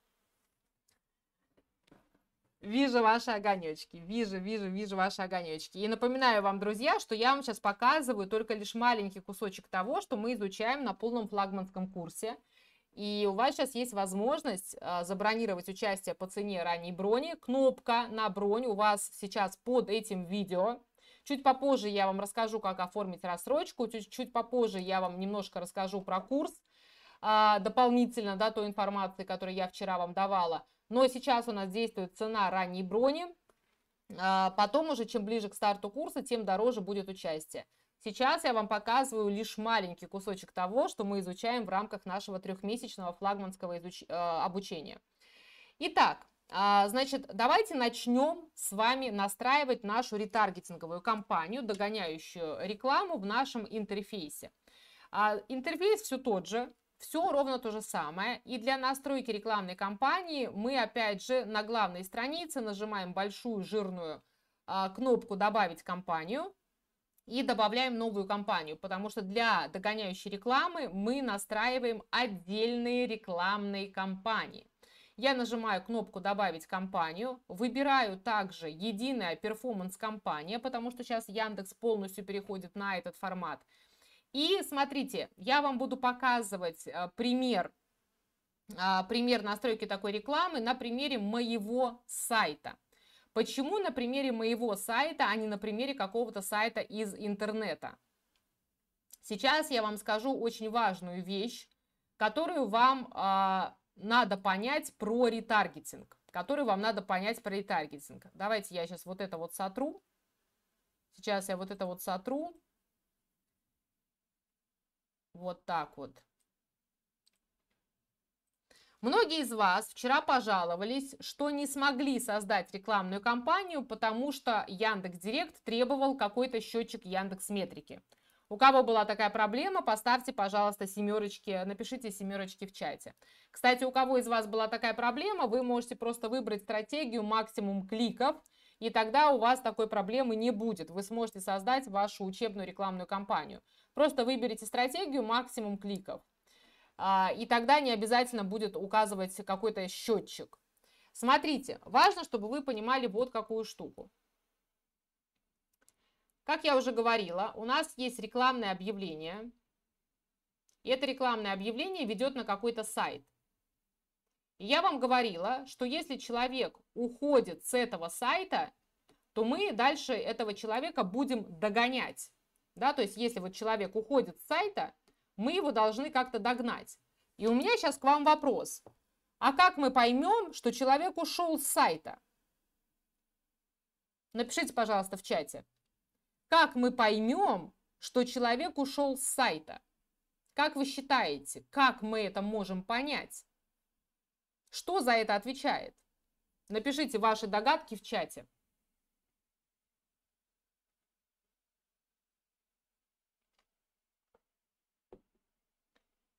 Вижу ваши огонечки, вижу, вижу, вижу ваши огонечки. И напоминаю вам, друзья, что я вам сейчас показываю только лишь маленький кусочек того, что мы изучаем на полном флагманском курсе. И у вас сейчас есть возможность а, забронировать участие по цене ранней брони. Кнопка на бронь у вас сейчас под этим видео. Чуть попозже я вам расскажу, как оформить рассрочку. Чуть, чуть попозже я вам немножко расскажу про курс а, дополнительно, да, той информации, которую я вчера вам давала. Но сейчас у нас действует цена ранней брони. А, потом уже, чем ближе к старту курса, тем дороже будет участие. Сейчас я вам показываю лишь маленький кусочек того, что мы изучаем в рамках нашего трехмесячного флагманского изуч... Э, обучения. Итак, а, значит, давайте начнем с вами настраивать нашу ретаргетинговую кампанию, догоняющую рекламу в нашем интерфейсе. А, интерфейс все тот же, все ровно то же самое. И для настройки рекламной кампании мы опять же на главной странице нажимаем большую жирную а, кнопку «Добавить кампанию» и добавляем новую кампанию, потому что для догоняющей рекламы мы настраиваем отдельные рекламные кампании. Я нажимаю кнопку «Добавить кампанию», выбираю также «Единая перформанс-кампания», потому что сейчас Яндекс полностью переходит на этот формат. И смотрите, я вам буду показывать э, пример, э, пример настройки такой рекламы на примере моего сайта. Почему на примере моего сайта, а не на примере какого-то сайта из интернета? Сейчас я вам скажу очень важную вещь, которую вам э, надо понять про ретаргетинг. Которую вам надо понять про ретаргетинг. Давайте я сейчас вот это вот сотру. Сейчас я вот это вот сотру. Вот так вот. Многие из вас вчера пожаловались, что не смогли создать рекламную кампанию, потому что Яндекс Директ требовал какой-то счетчик Яндекс Метрики. У кого была такая проблема, поставьте, пожалуйста, семерочки, напишите семерочки в чате. Кстати, у кого из вас была такая проблема, вы можете просто выбрать стратегию максимум кликов, и тогда у вас такой проблемы не будет. Вы сможете создать вашу учебную рекламную кампанию. Просто выберите стратегию максимум кликов. А, и тогда не обязательно будет указывать какой-то счетчик. Смотрите, важно, чтобы вы понимали вот какую штуку. Как я уже говорила, у нас есть рекламное объявление. И это рекламное объявление ведет на какой-то сайт. И я вам говорила, что если человек уходит с этого сайта, то мы дальше этого человека будем догонять. Да, то есть если вот человек уходит с сайта, мы его должны как-то догнать. И у меня сейчас к вам вопрос. А как мы поймем, что человек ушел с сайта? Напишите, пожалуйста, в чате. Как мы поймем, что человек ушел с сайта? Как вы считаете, как мы это можем понять? Что за это отвечает? Напишите ваши догадки в чате.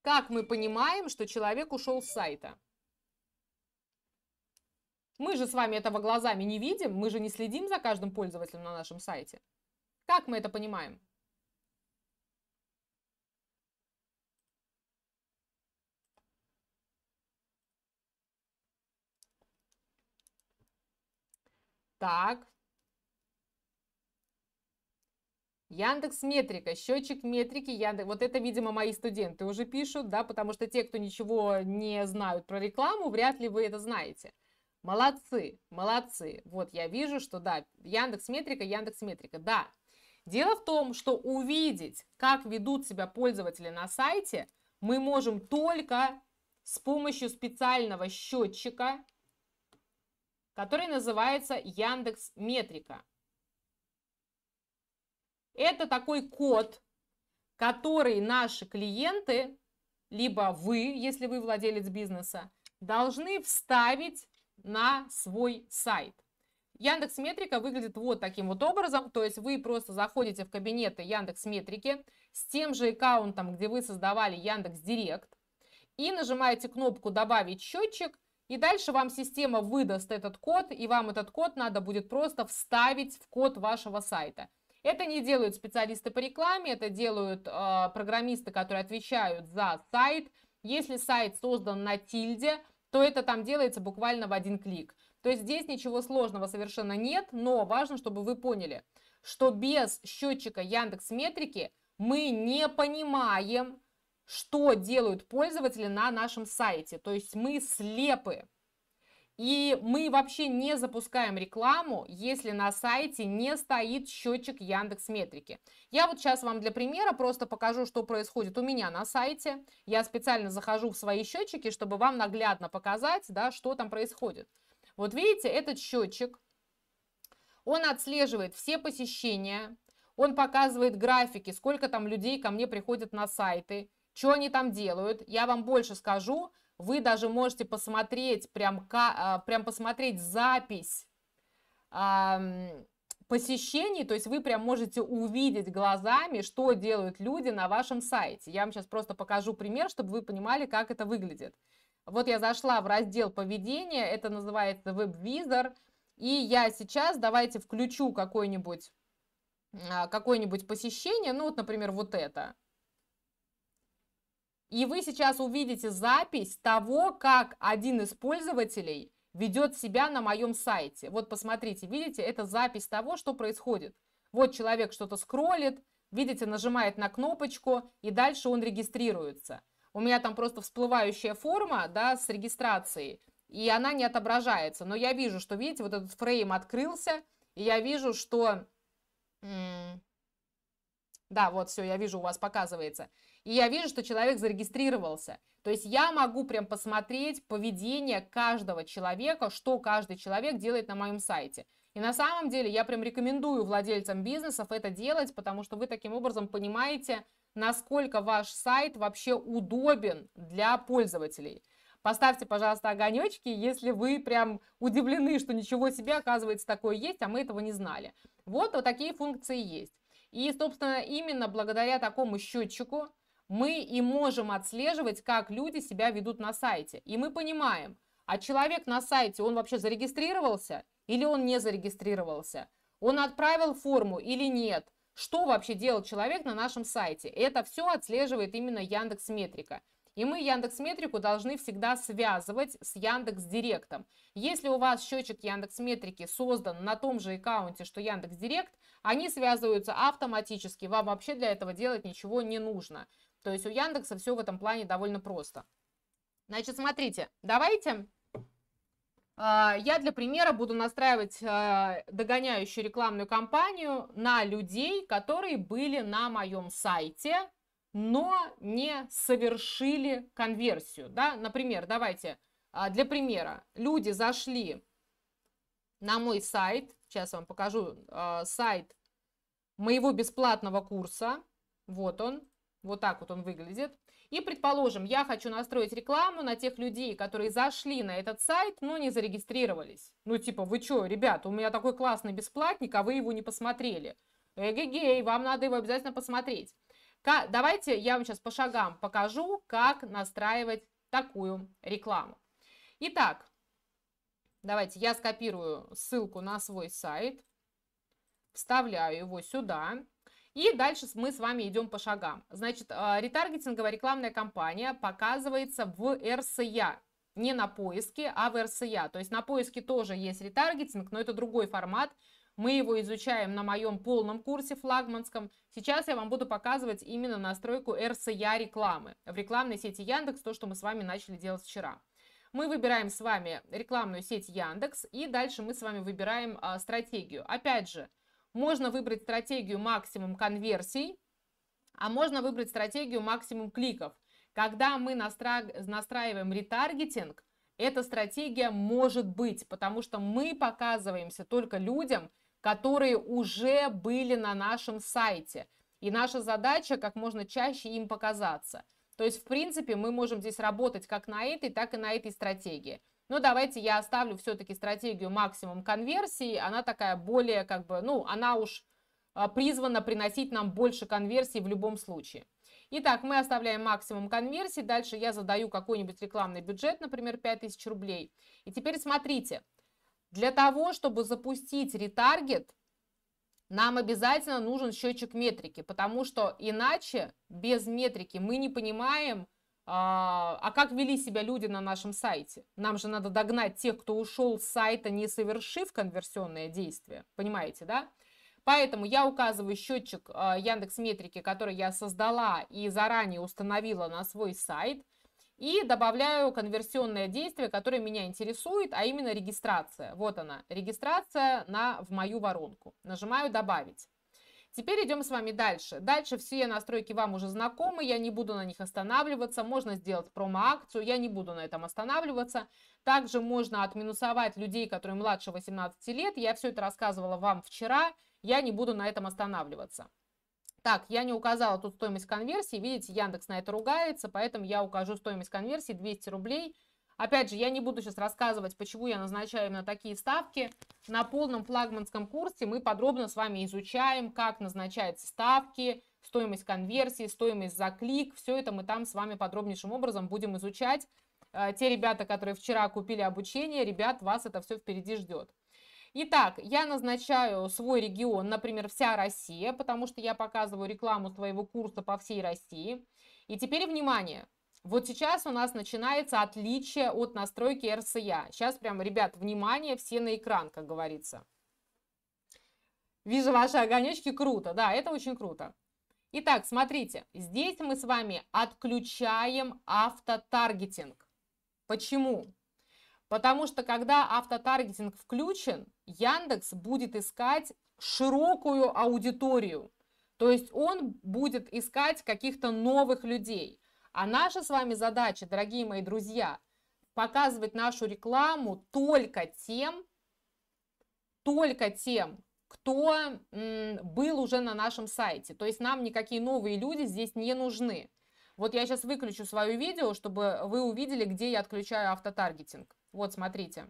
Как мы понимаем, что человек ушел с сайта? Мы же с вами этого глазами не видим, мы же не следим за каждым пользователем на нашем сайте. Как мы это понимаем? Так, Яндекс Метрика, счетчик метрики, Яндекс. Вот это, видимо, мои студенты уже пишут, да, потому что те, кто ничего не знают про рекламу, вряд ли вы это знаете. Молодцы, молодцы. Вот я вижу, что да, Яндекс Метрика, Яндекс Метрика, да. Дело в том, что увидеть, как ведут себя пользователи на сайте, мы можем только с помощью специального счетчика, который называется Яндекс Метрика. Это такой код, который наши клиенты, либо вы, если вы владелец бизнеса, должны вставить на свой сайт. Яндекс Метрика выглядит вот таким вот образом, то есть вы просто заходите в кабинеты Яндекс Метрики с тем же аккаунтом, где вы создавали Яндекс Директ, и нажимаете кнопку «Добавить счетчик», и дальше вам система выдаст этот код, и вам этот код надо будет просто вставить в код вашего сайта. Это не делают специалисты по рекламе, это делают э, программисты, которые отвечают за сайт. Если сайт создан на тильде, то это там делается буквально в один клик. То есть здесь ничего сложного совершенно нет, но важно, чтобы вы поняли, что без счетчика Яндекс Метрики мы не понимаем, что делают пользователи на нашем сайте. То есть мы слепы. И мы вообще не запускаем рекламу, если на сайте не стоит счетчик Яндекс Метрики. Я вот сейчас вам для примера просто покажу, что происходит у меня на сайте. Я специально захожу в свои счетчики, чтобы вам наглядно показать, да, что там происходит. Вот видите, этот счетчик, он отслеживает все посещения, он показывает графики, сколько там людей ко мне приходят на сайты, что они там делают. Я вам больше скажу, вы даже можете посмотреть, прям, а, прям посмотреть запись посещений, то есть вы прям можете увидеть глазами, что делают люди на вашем сайте. Я вам сейчас просто покажу пример, чтобы вы понимали, как это выглядит. Вот я зашла в раздел поведения, это называется веб-визор, и я сейчас, давайте включу какое-нибудь а, какое-нибудь посещение, ну вот, например, вот это. И вы сейчас увидите запись того, как один из пользователей ведет себя на моем сайте. Вот посмотрите, видите, это запись того, что происходит. Вот человек что-то скроллит, видите, нажимает на кнопочку, и дальше он регистрируется. У меня там просто всплывающая форма, да, с регистрацией, и она не отображается. Но я вижу, что, видите, вот этот фрейм открылся, и я вижу, что да, вот все, я вижу, у вас показывается. И я вижу, что человек зарегистрировался. То есть я могу прям посмотреть поведение каждого человека, что каждый человек делает на моем сайте. И на самом деле я прям рекомендую владельцам бизнесов это делать, потому что вы таким образом понимаете, насколько ваш сайт вообще удобен для пользователей. Поставьте, пожалуйста, огонечки, если вы прям удивлены, что ничего себе, оказывается, такое есть, а мы этого не знали. Вот, вот такие функции есть. И, собственно, именно благодаря такому счетчику мы и можем отслеживать, как люди себя ведут на сайте. И мы понимаем, а человек на сайте, он вообще зарегистрировался или он не зарегистрировался? Он отправил форму или нет? Что вообще делал человек на нашем сайте? Это все отслеживает именно Яндекс Метрика. И мы Яндекс Метрику должны всегда связывать с Яндекс Директом. Если у вас счетчик Яндекс Метрики создан на том же аккаунте, что Яндекс Директ, они связываются автоматически. Вам вообще для этого делать ничего не нужно. То есть у Яндекса все в этом плане довольно просто. Значит, смотрите, давайте я для примера буду настраивать а, догоняющую рекламную кампанию на людей, которые были на моем сайте но не совершили конверсию. Да? Например, давайте а, для примера. Люди зашли на мой сайт, сейчас вам покажу а, сайт моего бесплатного курса. Вот он, вот так вот он выглядит. И, предположим, я хочу настроить рекламу на тех людей, которые зашли на этот сайт, но не зарегистрировались. Ну, типа, вы что, ребята, у меня такой классный бесплатник, а вы его не посмотрели. Эгегей, вам надо его обязательно посмотреть. Давайте я вам сейчас по шагам покажу, как настраивать такую рекламу. Итак, давайте я скопирую ссылку на свой сайт, вставляю его сюда. И дальше мы с вами идем по шагам. Значит, а, ретаргетинговая рекламная кампания показывается в RCA. Не на поиске, а в RCA. То есть на поиске тоже есть ретаргетинг, но это другой формат. Мы его изучаем на моем полном курсе флагманском. Сейчас я вам буду показывать именно настройку RCA рекламы в рекламной сети Яндекс, то, что мы с вами начали делать вчера. Мы выбираем с вами рекламную сеть Яндекс, и дальше мы с вами выбираем а, стратегию. Опять же, можно выбрать стратегию максимум конверсий, а можно выбрать стратегию максимум кликов. Когда мы настра... настраиваем ретаргетинг, эта стратегия может быть, потому что мы показываемся только людям, которые уже были на нашем сайте. И наша задача как можно чаще им показаться. То есть, в принципе, мы можем здесь работать как на этой, так и на этой стратегии. Но давайте я оставлю все-таки стратегию максимум конверсии. Она такая более, как бы, ну, она уж а, призвана приносить нам больше конверсий в любом случае. Итак, мы оставляем максимум конверсий. Дальше я задаю какой-нибудь рекламный бюджет, например, 5000 рублей. И теперь смотрите, для того, чтобы запустить ретаргет, нам обязательно нужен счетчик метрики, потому что иначе без метрики мы не понимаем, А, а как вели себя люди на нашем сайте? Нам же надо догнать тех, кто ушел с сайта, не совершив конверсионное действие. Понимаете, да? Поэтому я указываю счетчик а, Яндекс Метрики, который я создала и заранее установила на свой сайт. И добавляю конверсионное действие, которое меня интересует, а именно регистрация. Вот она, регистрация на, в мою воронку. Нажимаю «Добавить». Теперь идем с вами дальше. Дальше все настройки вам уже знакомы, я не буду на них останавливаться. Можно сделать промо-акцию, я не буду на этом останавливаться. Также можно отминусовать людей, которые младше 18 лет. Я все это рассказывала вам вчера, я не буду на этом останавливаться. Так, я не указала тут стоимость конверсии. Видите, Яндекс на это ругается, поэтому я укажу стоимость конверсии 200 рублей. Опять же, я не буду сейчас рассказывать, почему я назначаю именно такие ставки. На полном флагманском курсе мы подробно с вами изучаем, как назначаются ставки, стоимость конверсии, стоимость за клик. Все это мы там с вами подробнейшим образом будем изучать. Э, те ребята, которые вчера купили обучение, ребят, вас это все впереди ждет. Итак, я назначаю свой регион, например, вся Россия, потому что я показываю рекламу своего курса по всей России. И теперь внимание, вот сейчас у нас начинается отличие от настройки RCA. Сейчас прям, ребят, внимание, все на экран, как говорится. Вижу ваши огонечки, круто, да, это очень круто. Итак, смотрите, здесь мы с вами отключаем автотаргетинг. Почему? Потому что когда автотаргетинг включен, Яндекс будет искать широкую аудиторию. То есть он будет искать каких-то новых людей. А наша с вами задача, дорогие мои друзья, показывать нашу рекламу только тем, только тем, кто был уже на нашем сайте. То есть нам никакие новые люди здесь не нужны. Вот я сейчас выключу свое видео, чтобы вы увидели, где я отключаю автотаргетинг. Вот, смотрите.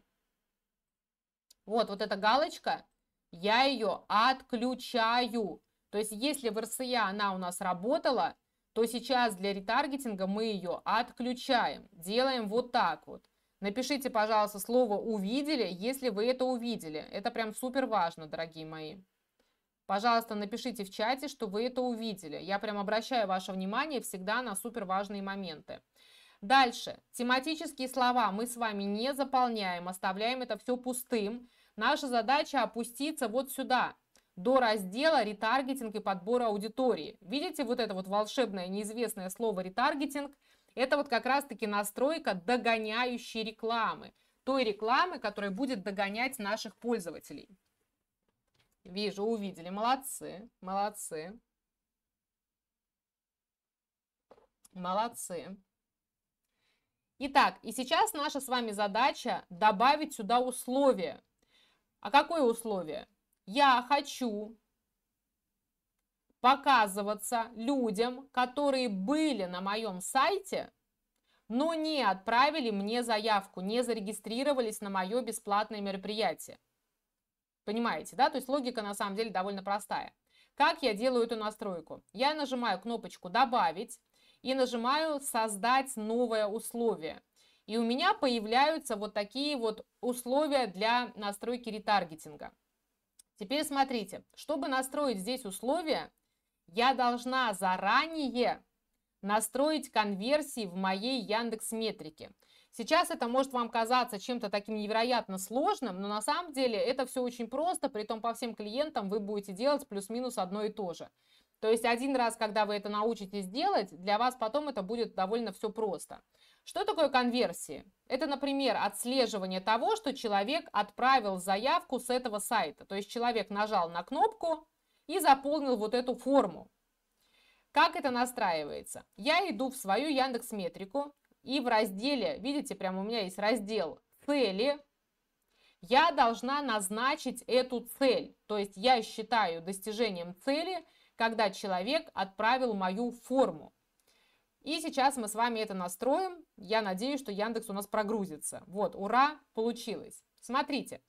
Вот, вот эта галочка, я ее отключаю. То есть, если в РСЯ она у нас работала, то сейчас для ретаргетинга мы ее отключаем. Делаем вот так вот. Напишите, пожалуйста, слово «увидели», если вы это увидели. Это прям супер важно, дорогие мои. Пожалуйста, напишите в чате, что вы это увидели. Я прям обращаю ваше внимание всегда на супер важные моменты. Дальше. Тематические слова мы с вами не заполняем, оставляем это все пустым. Наша задача опуститься вот сюда, до раздела ретаргетинг и подбор аудитории. Видите вот это вот волшебное неизвестное слово ретаргетинг? Это вот как раз-таки настройка догоняющей рекламы. Той рекламы, которая будет догонять наших пользователей. Вижу, увидели. Молодцы, молодцы. Молодцы. Итак, и сейчас наша с вами задача добавить сюда условие. А какое условие? Я хочу показываться людям, которые были на моем сайте, но не отправили мне заявку, не зарегистрировались на мое бесплатное мероприятие. Понимаете, да? То есть логика на самом деле довольно простая. Как я делаю эту настройку? Я нажимаю кнопочку «Добавить», и нажимаю «Создать новое условие». И у меня появляются вот такие вот условия для настройки ретаргетинга. Теперь смотрите, чтобы настроить здесь условия, я должна заранее настроить конверсии в моей Яндекс Метрике. Сейчас это может вам казаться чем-то таким невероятно сложным, но на самом деле это все очень просто, при том по всем клиентам вы будете делать плюс-минус одно и то же. То есть один раз, когда вы это научитесь делать, для вас потом это будет довольно все просто. Что такое конверсии? Это, например, отслеживание того, что человек отправил заявку с этого сайта. То есть человек нажал на кнопку и заполнил вот эту форму. Как это настраивается? Я иду в свою Яндекс Метрику и в разделе, видите, прямо у меня есть раздел «Цели», я должна назначить эту цель. То есть я считаю достижением цели – когда человек отправил мою форму. И сейчас мы с вами это настроим. Я надеюсь, что Яндекс у нас прогрузится. Вот, ура, получилось. Смотрите,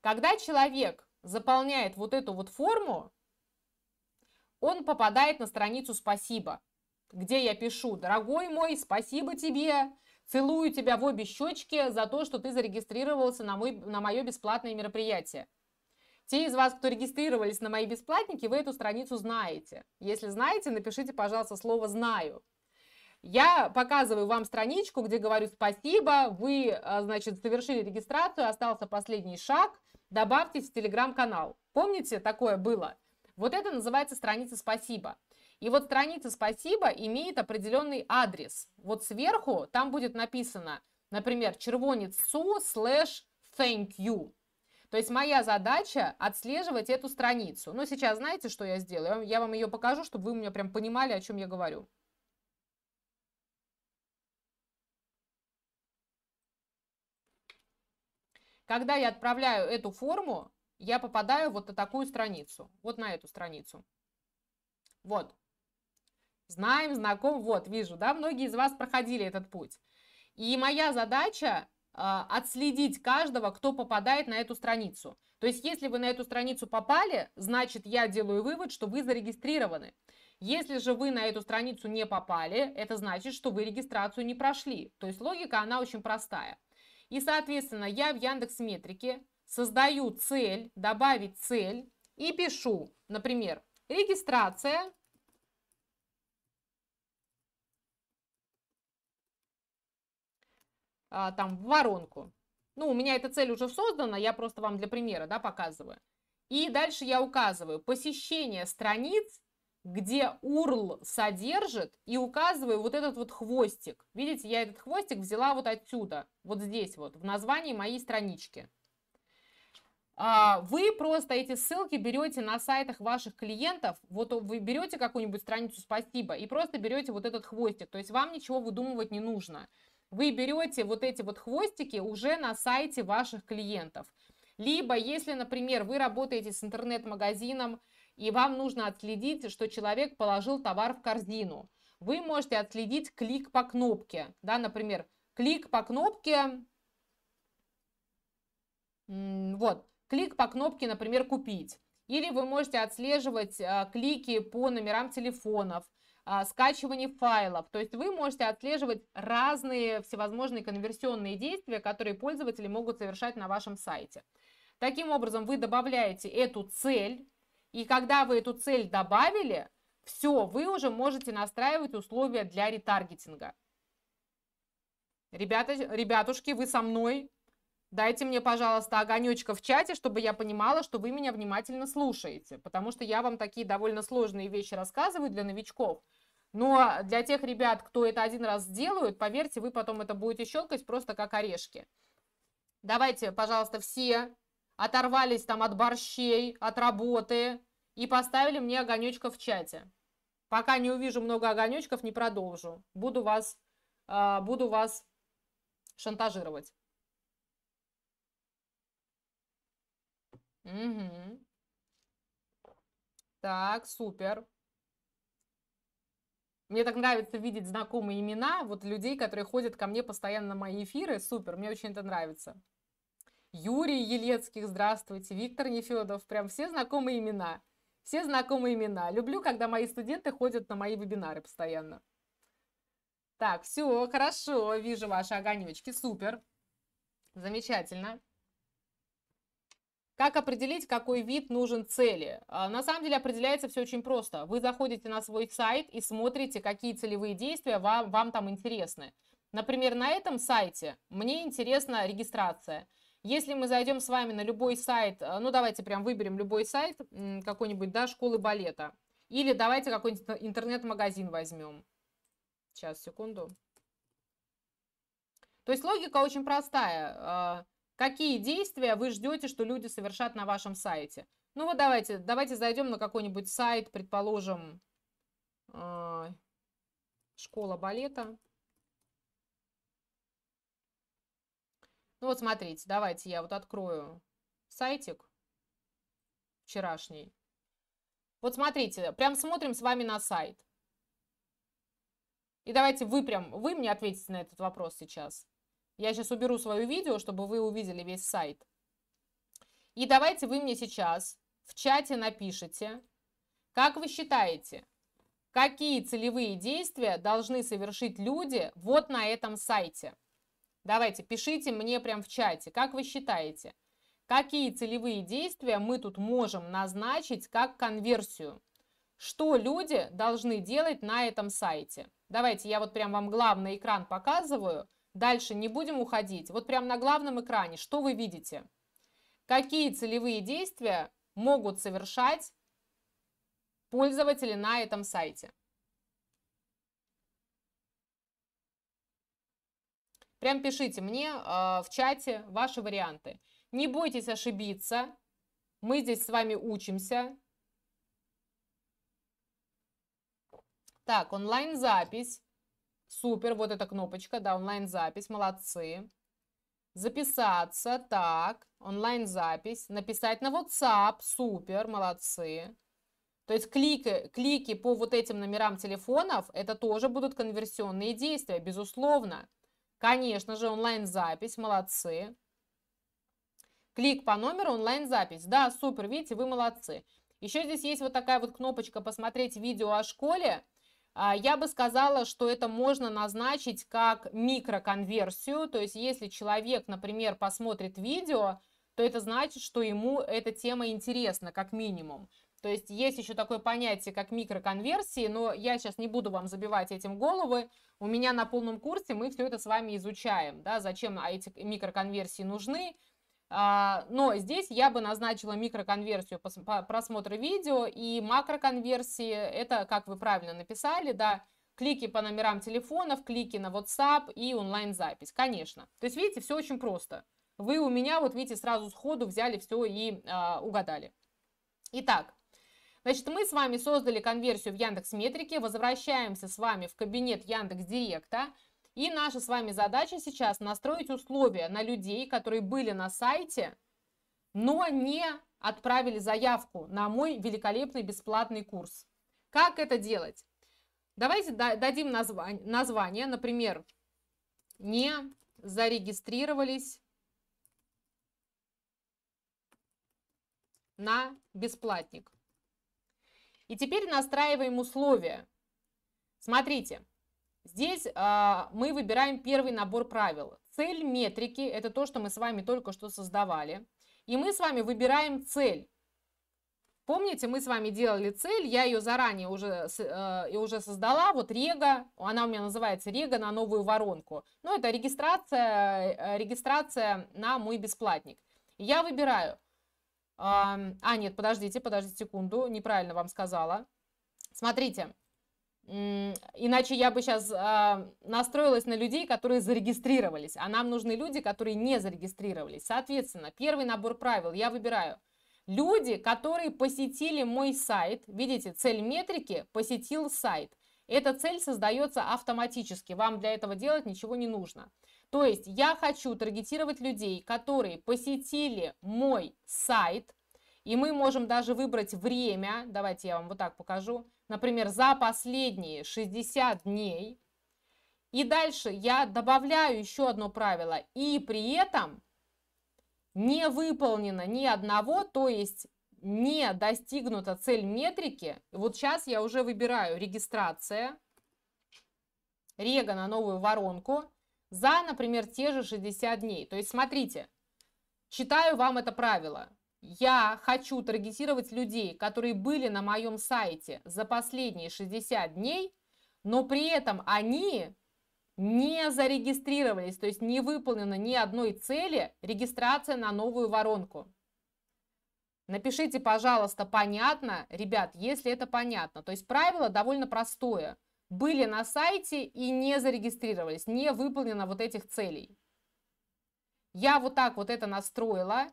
когда человек заполняет вот эту вот форму, он попадает на страницу «Спасибо», где я пишу «Дорогой мой, спасибо тебе, целую тебя в обе щечки за то, что ты зарегистрировался на, мой, на мое бесплатное мероприятие». Те из вас, кто регистрировались на мои бесплатники, вы эту страницу знаете. Если знаете, напишите, пожалуйста, слово «знаю». Я показываю вам страничку, где говорю спасибо, вы, а, значит, совершили регистрацию, остался последний шаг, добавьтесь в телеграм-канал. Помните, такое было? Вот это называется страница «Спасибо». И вот страница «Спасибо» имеет определенный адрес. Вот сверху там будет написано, например, червонец су слэш thank you. То есть моя задача отслеживать эту страницу. Но сейчас знаете, что я сделаю? Я вам ее покажу, чтобы вы меня прям понимали, о чем я говорю. Когда я отправляю эту форму, я попадаю вот на такую страницу, вот на эту страницу. Вот. Знаем, знаком, вот, вижу, да, многие из вас проходили этот путь. И моя задача отследить каждого, кто попадает на эту страницу. То есть, если вы на эту страницу попали, значит, я делаю вывод, что вы зарегистрированы. Если же вы на эту страницу не попали, это значит, что вы регистрацию не прошли. То есть, логика, она очень простая. И, соответственно, я в Яндекс Метрике создаю цель, добавить цель и пишу, например, регистрация а, там в воронку. Ну, у меня эта цель уже создана, я просто вам для примера, да, показываю. И дальше я указываю посещение страниц, где URL содержит, и указываю вот этот вот хвостик. Видите, я этот хвостик взяла вот отсюда, вот здесь вот, в названии моей странички. А, вы просто эти ссылки берете на сайтах ваших клиентов, вот вы берете какую-нибудь страницу «Спасибо» и просто берете вот этот хвостик, то есть вам ничего выдумывать не нужно. Вы берете вот эти вот хвостики уже на сайте ваших клиентов. Либо, если, например, вы работаете с интернет-магазином, и вам нужно отследить, что человек положил товар в корзину. Вы можете отследить клик по кнопке, да, например, клик по кнопке, вот, клик по кнопке, например, «Купить». Или вы можете отслеживать а, клики по номерам телефонов, а, скачивание файлов. То есть вы можете отслеживать разные всевозможные конверсионные действия, которые пользователи могут совершать на вашем сайте. Таким образом, вы добавляете эту цель и когда вы эту цель добавили, все, вы уже можете настраивать условия для ретаргетинга. Ребята, ребятушки, вы со мной? Дайте мне, пожалуйста, огонечка в чате, чтобы я понимала, что вы меня внимательно слушаете. Потому что я вам такие довольно сложные вещи рассказываю для новичков. Но для тех ребят, кто это один раз сделают, поверьте, вы потом это будете щелкать просто как орешки. Давайте, пожалуйста, все оторвались там от борщей, от работы и поставили мне огонечков в чате. Пока не увижу много огонечков, не продолжу. Буду вас, э, буду вас шантажировать. Угу. Так, супер. Мне так нравится видеть знакомые имена, вот людей, которые ходят ко мне постоянно на мои эфиры. Супер, мне очень это нравится. Юрий Елецких, здравствуйте, Виктор Нефедов, прям все знакомые имена. Все знакомые имена. Люблю, когда мои студенты ходят на мои вебинары постоянно. Так, все, хорошо, вижу ваши огонечки, супер. Замечательно. Как определить, какой вид нужен цели? А, на самом деле определяется все очень просто. Вы заходите на свой сайт и смотрите, какие целевые действия вам, вам там интересны. Например, на этом сайте мне интересна регистрация – если мы зайдем с вами на любой сайт, э, ну давайте прям выберем любой сайт какой-нибудь, да, школы балета. Или давайте какой-нибудь интернет-магазин возьмем. Сейчас, секунду. То есть логика очень простая. Какие действия вы ждете, что люди совершат на вашем сайте? Ну вот давайте, давайте зайдем на какой-нибудь сайт, предположим, э, школа балета. Ну вот смотрите, давайте я вот открою сайтик вчерашний. Вот смотрите, прям смотрим с вами на сайт. И давайте вы прям, вы мне ответите на этот вопрос сейчас. Я сейчас уберу свое видео, чтобы вы увидели весь сайт. И давайте вы мне сейчас в чате напишите, как вы считаете, какие целевые действия должны совершить люди вот на этом сайте. Давайте, пишите мне прям в чате, как вы считаете, какие целевые действия мы тут можем назначить как конверсию, что люди должны делать на этом сайте. Давайте я вот прям вам главный экран показываю. Дальше не будем уходить. Вот прям на главном экране, что вы видите? Какие целевые действия могут совершать пользователи на этом сайте? Прям пишите мне э, в чате ваши варианты. Не бойтесь ошибиться. Мы здесь с вами учимся. Так, онлайн-запись. Супер, вот эта кнопочка, да, онлайн-запись, молодцы. Записаться, так, онлайн-запись. Написать на WhatsApp, супер, молодцы. То есть клики, клики по вот этим номерам телефонов, это тоже будут конверсионные действия, безусловно. Конечно же, онлайн-запись, молодцы. Клик по номеру, онлайн-запись. Да, супер, видите, вы молодцы. Еще здесь есть вот такая вот кнопочка «Посмотреть видео о школе». А, я бы сказала, что это можно назначить как микроконверсию, то есть если человек, например, посмотрит видео, то это значит, что ему эта тема интересна, как минимум. То есть есть еще такое понятие, как микроконверсии, но я сейчас не буду вам забивать этим головы. У меня на полном курсе мы все это с вами изучаем, да, зачем эти микроконверсии нужны, а, но здесь я бы назначила микроконверсию просмотра видео и макроконверсии. Это, как вы правильно написали, да, клики по номерам телефонов, клики на WhatsApp и онлайн-запись, конечно. То есть, видите, все очень просто. Вы у меня, вот видите, сразу сходу взяли все и а, угадали. Итак, значит, мы с вами создали конверсию в Яндекс Метрике, возвращаемся с вами в кабинет Яндекс Директа. И наша с вами задача сейчас настроить условия на людей, которые были на сайте, но не отправили заявку на мой великолепный бесплатный курс. Как это делать? Давайте дадим название, название, например, не зарегистрировались на бесплатник. И теперь настраиваем условия. Смотрите, Здесь э, мы выбираем первый набор правил. Цель метрики – это то, что мы с вами только что создавали. И мы с вами выбираем цель. Помните, мы с вами делали цель, я ее заранее уже, э, уже создала, вот Рега, она у меня называется Рега на новую воронку. Ну, это регистрация, э, регистрация на мой бесплатник. Я выбираю, э, а, нет, подождите, подождите секунду, неправильно вам сказала. Смотрите, Иначе я бы сейчас э, настроилась на людей, которые зарегистрировались, а нам нужны люди, которые не зарегистрировались. Соответственно, первый набор правил я выбираю. Люди, которые посетили мой сайт, видите, цель метрики посетил сайт. Эта цель создается автоматически, вам для этого делать ничего не нужно. То есть я хочу таргетировать людей, которые посетили мой сайт, и мы можем даже выбрать время, давайте я вам вот так покажу, например, за последние 60 дней. И дальше я добавляю еще одно правило. И при этом не выполнено ни одного, то есть не достигнута цель метрики. Вот сейчас я уже выбираю регистрация, рега на новую воронку за, например, те же 60 дней. То есть смотрите, читаю вам это правило я хочу таргетировать людей, которые были на моем сайте за последние 60 дней, но при этом они не зарегистрировались, то есть не выполнено ни одной цели регистрация на новую воронку. Напишите, пожалуйста, понятно, ребят, если это понятно. То есть правило довольно простое. Были на сайте и не зарегистрировались, не выполнено вот этих целей. Я вот так вот это настроила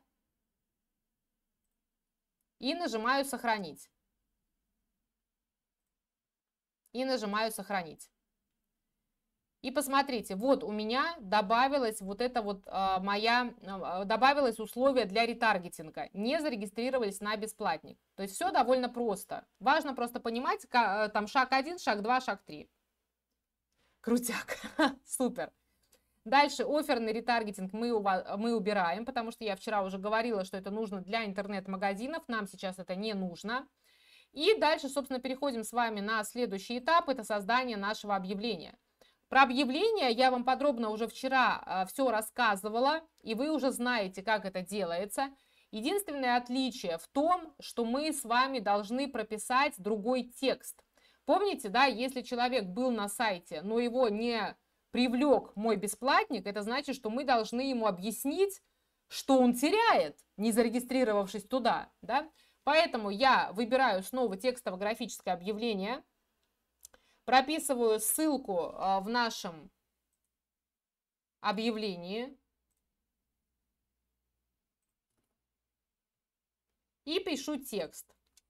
и нажимаю «Сохранить». И нажимаю «Сохранить». И посмотрите, вот у меня добавилась вот это вот а, моя, а, добавилось условие для ретаргетинга. Не зарегистрировались на бесплатник. То есть все довольно просто. Важно просто понимать, как, там шаг 1, шаг 2, шаг 3. Крутяк. Супер. Дальше оферный ретаргетинг мы, мы убираем, потому что я вчера уже говорила, что это нужно для интернет-магазинов, нам сейчас это не нужно. И дальше, собственно, переходим с вами на следующий этап, это создание нашего объявления. Про объявление я вам подробно уже вчера э, все рассказывала, и вы уже знаете, как это делается. Единственное отличие в том, что мы с вами должны прописать другой текст. Помните, да, если человек был на сайте, но его не привлек мой бесплатник, это значит, что мы должны ему объяснить, что он теряет, не зарегистрировавшись туда, да. Поэтому я выбираю снова текстово-графическое объявление, прописываю ссылку а, в нашем объявлении и пишу текст.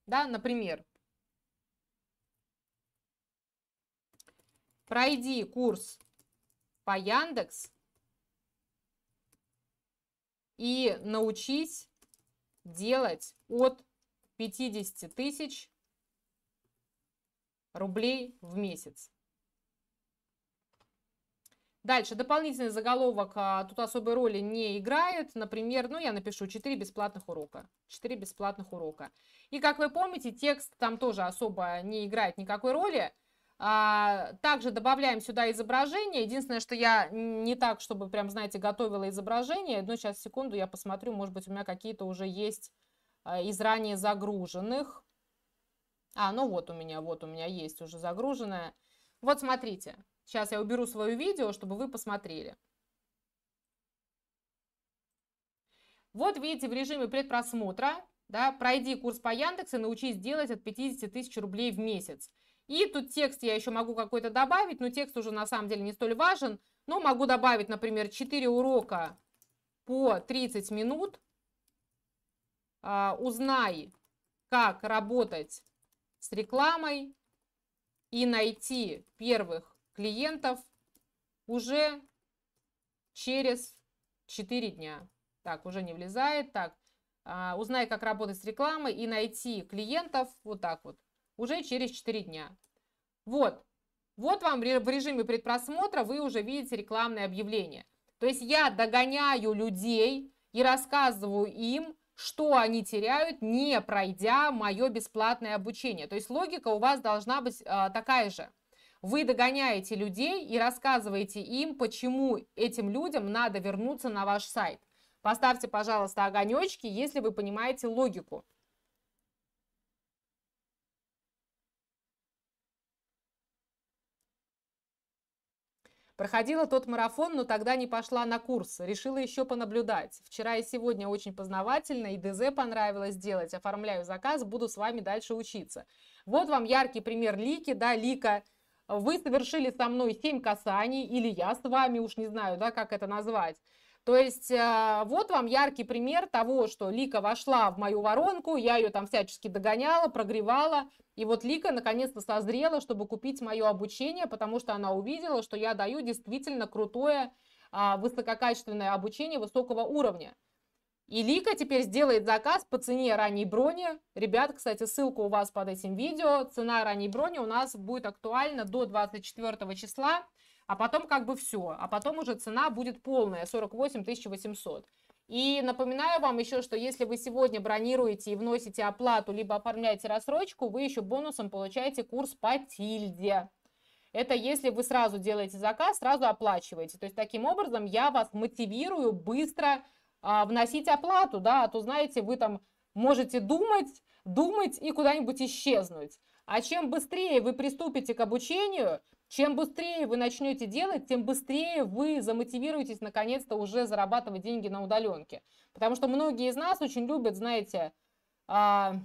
Да, например, пройди курс по Яндекс и научись делать от 50 тысяч рублей в месяц. Дальше, дополнительный заголовок а, тут особой роли не играет. Например, ну я напишу 4 бесплатных урока. 4 бесплатных урока. И как вы помните, текст там тоже особо не играет никакой роли. А, также добавляем сюда изображение. Единственное, что я не так, чтобы прям, знаете, готовила изображение. Но сейчас, секунду, я посмотрю, может быть, у меня какие-то уже есть а, из ранее загруженных. А, ну вот у меня, вот у меня есть уже загруженное. Вот смотрите. Сейчас я уберу свое видео, чтобы вы посмотрели. Вот видите, в режиме предпросмотра, да, пройди курс по Яндексу и научись делать от 50 тысяч рублей в месяц. И тут текст я еще могу какой-то добавить, но текст уже на самом деле не столь важен. Но могу добавить, например, 4 урока по 30 минут. А, узнай, как работать с рекламой и найти первых клиентов уже через 4 дня. Так, уже не влезает. Так, а, узнай, как работать с рекламой и найти клиентов вот так вот уже через 4 дня. Вот, вот вам в режиме предпросмотра вы уже видите рекламное объявление. То есть я догоняю людей и рассказываю им, что они теряют, не пройдя мое бесплатное обучение. То есть логика у вас должна быть а, такая же. Вы догоняете людей и рассказываете им, почему этим людям надо вернуться на ваш сайт. Поставьте, пожалуйста, огонечки, если вы понимаете логику. Проходила тот марафон, но тогда не пошла на курс. Решила еще понаблюдать. Вчера и сегодня очень познавательно, и ДЗ понравилось делать. Оформляю заказ, буду с вами дальше учиться. Вот вам яркий пример Лики. Да, Лика вы совершили со мной 7 касаний, или я с вами, уж не знаю, да, как это назвать. То есть э, вот вам яркий пример того, что Лика вошла в мою воронку, я ее там всячески догоняла, прогревала, и вот Лика наконец-то созрела, чтобы купить мое обучение, потому что она увидела, что я даю действительно крутое, а, высококачественное обучение высокого уровня. И Лика теперь сделает заказ по цене ранней брони. Ребят, кстати, ссылка у вас под этим видео. Цена ранней брони у нас будет актуальна до 24 числа, а потом как бы все. А потом уже цена будет полная, 48 800. И напоминаю вам еще, что если вы сегодня бронируете и вносите оплату, либо оформляете рассрочку, вы еще бонусом получаете курс по тильде. Это если вы сразу делаете заказ, сразу оплачиваете. То есть таким образом я вас мотивирую быстро а, вносить оплату, да, а то, знаете, вы там можете думать, думать и куда-нибудь исчезнуть. А чем быстрее вы приступите к обучению, чем быстрее вы начнете делать, тем быстрее вы замотивируетесь наконец-то уже зарабатывать деньги на удаленке. Потому что многие из нас очень любят, знаете, а,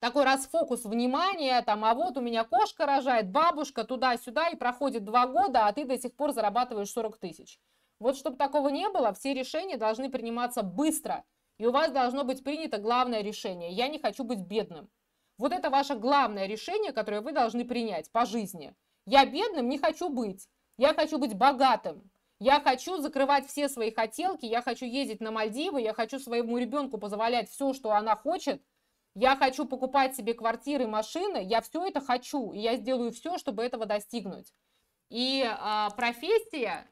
такой расфокус внимания, там, а вот у меня кошка рожает, бабушка туда-сюда, и проходит два года, а ты до сих пор зарабатываешь 40 тысяч. Вот чтобы такого не было, все решения должны приниматься быстро. И у вас должно быть принято главное решение. Я не хочу быть бедным. Вот это ваше главное решение, которое вы должны принять по жизни. Я бедным не хочу быть. Я хочу быть богатым. Я хочу закрывать все свои хотелки. Я хочу ездить на Мальдивы. Я хочу своему ребенку позволять все, что она хочет. Я хочу покупать себе квартиры, машины. Я все это хочу. И я сделаю все, чтобы этого достигнуть. И а, профессия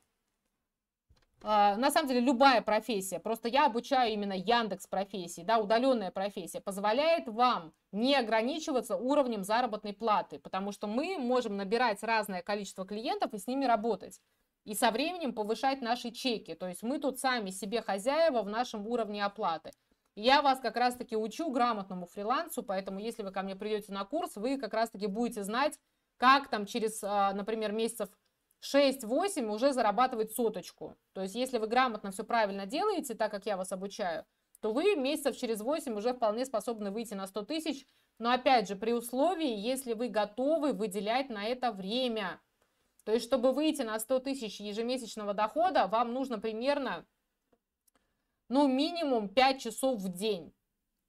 на самом деле любая профессия, просто я обучаю именно Яндекс профессии, да, удаленная профессия, позволяет вам не ограничиваться уровнем заработной платы, потому что мы можем набирать разное количество клиентов и с ними работать. И со временем повышать наши чеки. То есть мы тут сами себе хозяева в нашем уровне оплаты. я вас как раз-таки учу грамотному фрилансу, поэтому если вы ко мне придете на курс, вы как раз-таки будете знать, как там через, а, например, месяцев 6-8 уже зарабатывать соточку. То есть если вы грамотно все правильно делаете, так как я вас обучаю, то вы месяцев через 8 уже вполне способны выйти на 100 тысяч. Но опять же, при условии, если вы готовы выделять на это время. То есть, чтобы выйти на 100 тысяч ежемесячного дохода, вам нужно примерно, ну, минимум 5 часов в день.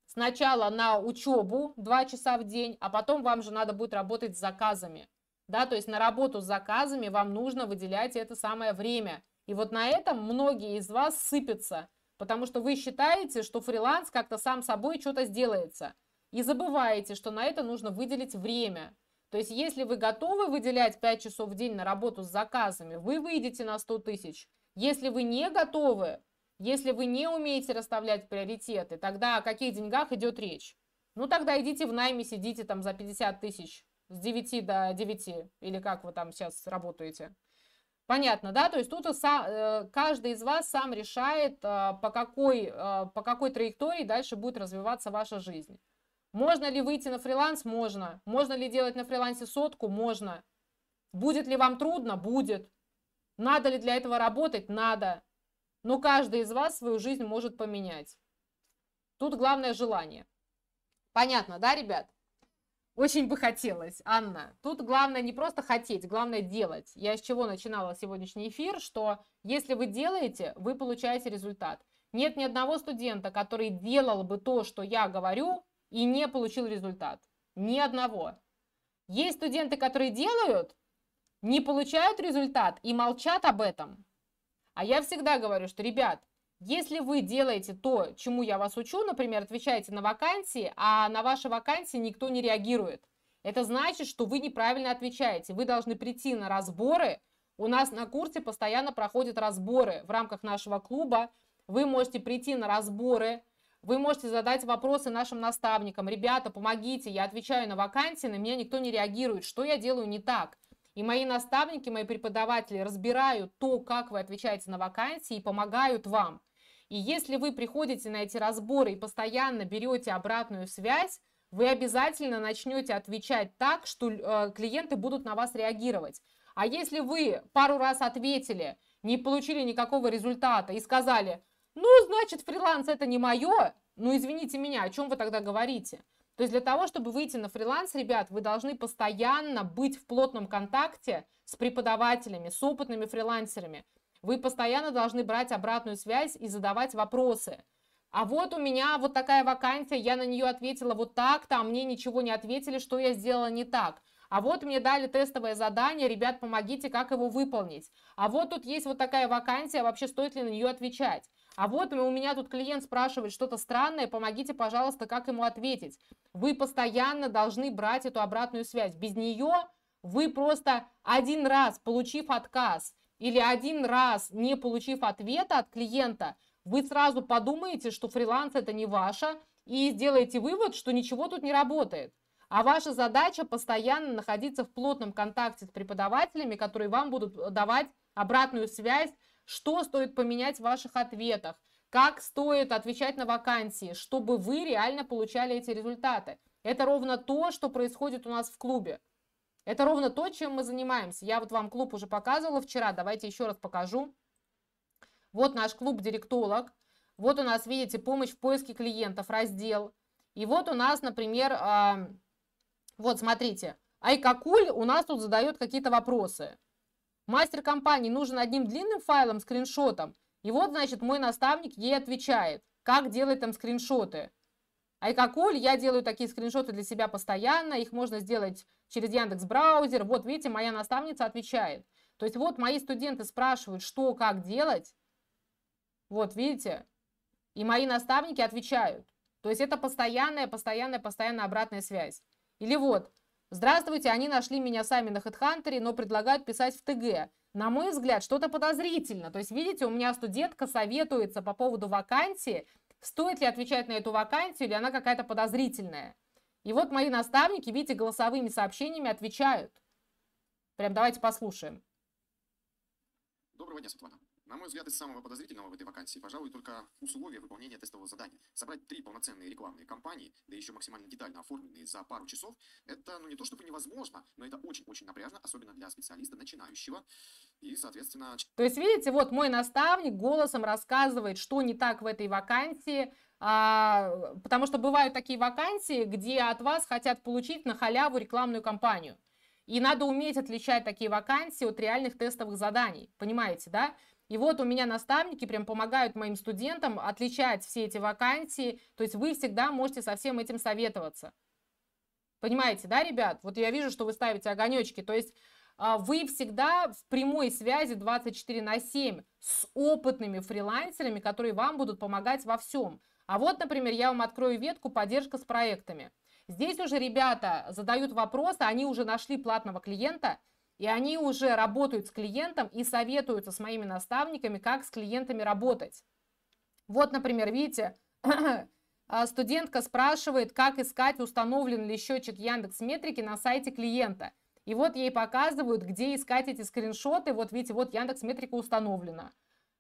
Сначала на учебу 2 часа в день, а потом вам же надо будет работать с заказами. Да, то есть на работу с заказами вам нужно выделять это самое время. И вот на этом многие из вас сыпятся, потому что вы считаете, что фриланс как-то сам собой что-то сделается. И забываете, что на это нужно выделить время. То есть если вы готовы выделять 5 часов в день на работу с заказами, вы выйдете на 100 тысяч. Если вы не готовы, если вы не умеете расставлять приоритеты, тогда о каких деньгах идет речь? Ну тогда идите в найме, сидите там за 50 тысяч с 9 до 9, или как вы там сейчас работаете. Понятно, да? То есть тут э, каждый из вас сам решает, э, по какой, э, по какой траектории дальше будет развиваться ваша жизнь. Можно ли выйти на фриланс? Можно. Можно ли делать на фрилансе сотку? Можно. Будет ли вам трудно? Будет. Надо ли для этого работать? Надо. Но каждый из вас свою жизнь может поменять. Тут главное желание. Понятно, да, ребят? Очень бы хотелось, Анна. Тут главное не просто хотеть, главное делать. Я с чего начинала сегодняшний эфир, что если вы делаете, вы получаете результат. Нет ни одного студента, который делал бы то, что я говорю, и не получил результат. Ни одного. Есть студенты, которые делают, не получают результат и молчат об этом. А я всегда говорю, что, ребят, если вы делаете то, чему я вас учу, например, отвечаете на вакансии, а на ваши вакансии никто не реагирует, это значит, что вы неправильно отвечаете. Вы должны прийти на разборы. У нас на курсе постоянно проходят разборы в рамках нашего клуба. Вы можете прийти на разборы, вы можете задать вопросы нашим наставникам. Ребята, помогите, я отвечаю на вакансии, на меня никто не реагирует. Что я делаю не так? И мои наставники, мои преподаватели разбирают то, как вы отвечаете на вакансии и помогают вам. И если вы приходите на эти разборы и постоянно берете обратную связь, вы обязательно начнете отвечать так, что э, клиенты будут на вас реагировать. А если вы пару раз ответили, не получили никакого результата и сказали, ну, значит, фриланс это не мое, ну, извините меня, о чем вы тогда говорите? То есть для того, чтобы выйти на фриланс, ребят, вы должны постоянно быть в плотном контакте с преподавателями, с опытными фрилансерами. Вы постоянно должны брать обратную связь и задавать вопросы. А вот у меня вот такая вакансия, я на нее ответила вот так, там мне ничего не ответили, что я сделала не так. А вот мне дали тестовое задание, ребят, помогите, как его выполнить. А вот тут есть вот такая вакансия, вообще стоит ли на нее отвечать. А вот у меня тут клиент спрашивает что-то странное, помогите, пожалуйста, как ему ответить. Вы постоянно должны брать эту обратную связь. Без нее вы просто один раз, получив отказ, или один раз, не получив ответа от клиента, вы сразу подумаете, что фриланс это не ваше, и сделаете вывод, что ничего тут не работает. А ваша задача постоянно находиться в плотном контакте с преподавателями, которые вам будут давать обратную связь, что стоит поменять в ваших ответах, как стоит отвечать на вакансии, чтобы вы реально получали эти результаты. Это ровно то, что происходит у нас в клубе. Это ровно то, чем мы занимаемся. Я вот вам клуб уже показывала вчера, давайте еще раз покажу. Вот наш клуб «Директолог». Вот у нас, видите, помощь в поиске клиентов, раздел. И вот у нас, например, э, вот смотрите, Айкакуль у нас тут задает какие-то вопросы. Мастер компании нужен одним длинным файлом, скриншотом. И вот, значит, мой наставник ей отвечает, как делать там скриншоты. Айкакуль, я делаю такие скриншоты для себя постоянно, их можно сделать через Яндекс браузер. Вот, видите, моя наставница отвечает. То есть вот мои студенты спрашивают, что, как делать. Вот, видите? И мои наставники отвечают. То есть это постоянная, постоянная, постоянная обратная связь. Или вот, Здравствуйте, они нашли меня сами на HeadHunter, но предлагают писать в ТГ. На мой взгляд, что-то подозрительно. То есть, видите, у меня студентка советуется по поводу вакансии, стоит ли отвечать на эту вакансию, или она какая-то подозрительная. И вот мои наставники, видите, голосовыми сообщениями отвечают. Прям давайте послушаем. Доброго дня, Светлана. На мой взгляд, из самого подозрительного в этой вакансии, пожалуй, только условия выполнения тестового задания. Собрать три полноценные рекламные кампании, да еще максимально детально оформленные за пару часов, это ну не то чтобы невозможно, но это очень-очень напряжно, особенно для специалиста начинающего. И, соответственно... То есть, видите, вот мой наставник голосом рассказывает, что не так в этой вакансии, а, потому что бывают такие вакансии, где от вас хотят получить на халяву рекламную кампанию. И надо уметь отличать такие вакансии от реальных тестовых заданий. Понимаете, да? И вот у меня наставники прям помогают моим студентам отличать все эти вакансии. То есть вы всегда можете со всем этим советоваться. Понимаете, да, ребят? Вот я вижу, что вы ставите огонечки. То есть а, вы всегда в прямой связи 24 на 7 с опытными фрилансерами, которые вам будут помогать во всем. А вот, например, я вам открою ветку поддержка с проектами. Здесь уже ребята задают вопросы, они уже нашли платного клиента, и они уже работают с клиентом и советуются с моими наставниками, как с клиентами работать. Вот, например, видите, а, студентка спрашивает, как искать, установлен ли счетчик Яндекс Метрики на сайте клиента. И вот ей показывают, где искать эти скриншоты. Вот видите, вот Яндекс Метрика установлена.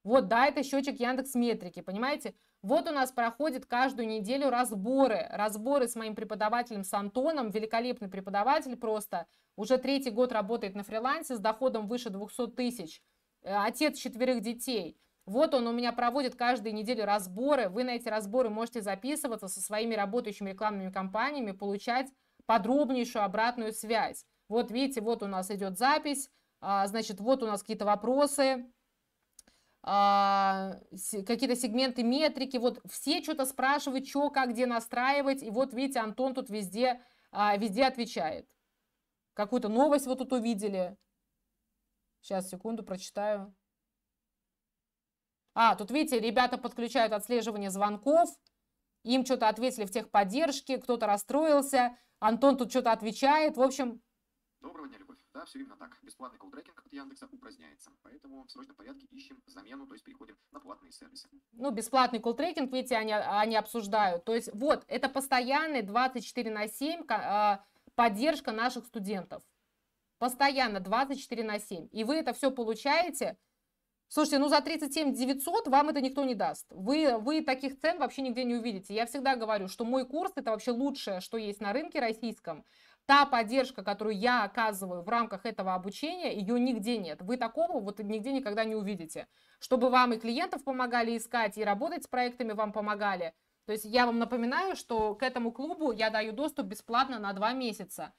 Вот, да, это счетчик Яндекс Метрики, понимаете? Вот у нас проходит каждую неделю разборы. Разборы с моим преподавателем, с Антоном. Великолепный преподаватель просто. Уже третий год работает на фрилансе с доходом выше 200 тысяч. Э, отец четверых детей. Вот он у меня проводит каждую неделю разборы. Вы на эти разборы можете записываться со своими работающими рекламными кампаниями, получать подробнейшую обратную связь. Вот видите, вот у нас идет запись. А, значит, вот у нас какие-то вопросы какие-то сегменты метрики, вот все что-то спрашивают, что, как, где настраивать, и вот видите, Антон тут везде, а, везде отвечает. Какую-то новость вот тут увидели. Сейчас, секунду, прочитаю. А, тут видите, ребята подключают отслеживание звонков, им что-то ответили в техподдержке, кто-то расстроился, Антон тут что-то отвечает, в общем... Доброго дня, Любовь. Да, все именно так. Бесплатный колл-трекинг от Яндекса упраздняется. Поэтому в срочном порядке ищем замену, то есть переходим на платные сервисы. Ну, бесплатный колл-трекинг, видите, они, они обсуждают. То есть вот, это постоянный 24 на 7 а, поддержка наших студентов. Постоянно 24 на 7. И вы это все получаете. Слушайте, ну за 37 900 вам это никто не даст. Вы, вы таких цен вообще нигде не увидите. Я всегда говорю, что мой курс это вообще лучшее, что есть на рынке российском та поддержка, которую я оказываю в рамках этого обучения, ее нигде нет. Вы такого вот нигде никогда не увидите. Чтобы вам и клиентов помогали искать, и работать с проектами вам помогали. То есть я вам напоминаю, что к этому клубу я даю доступ бесплатно на два месяца.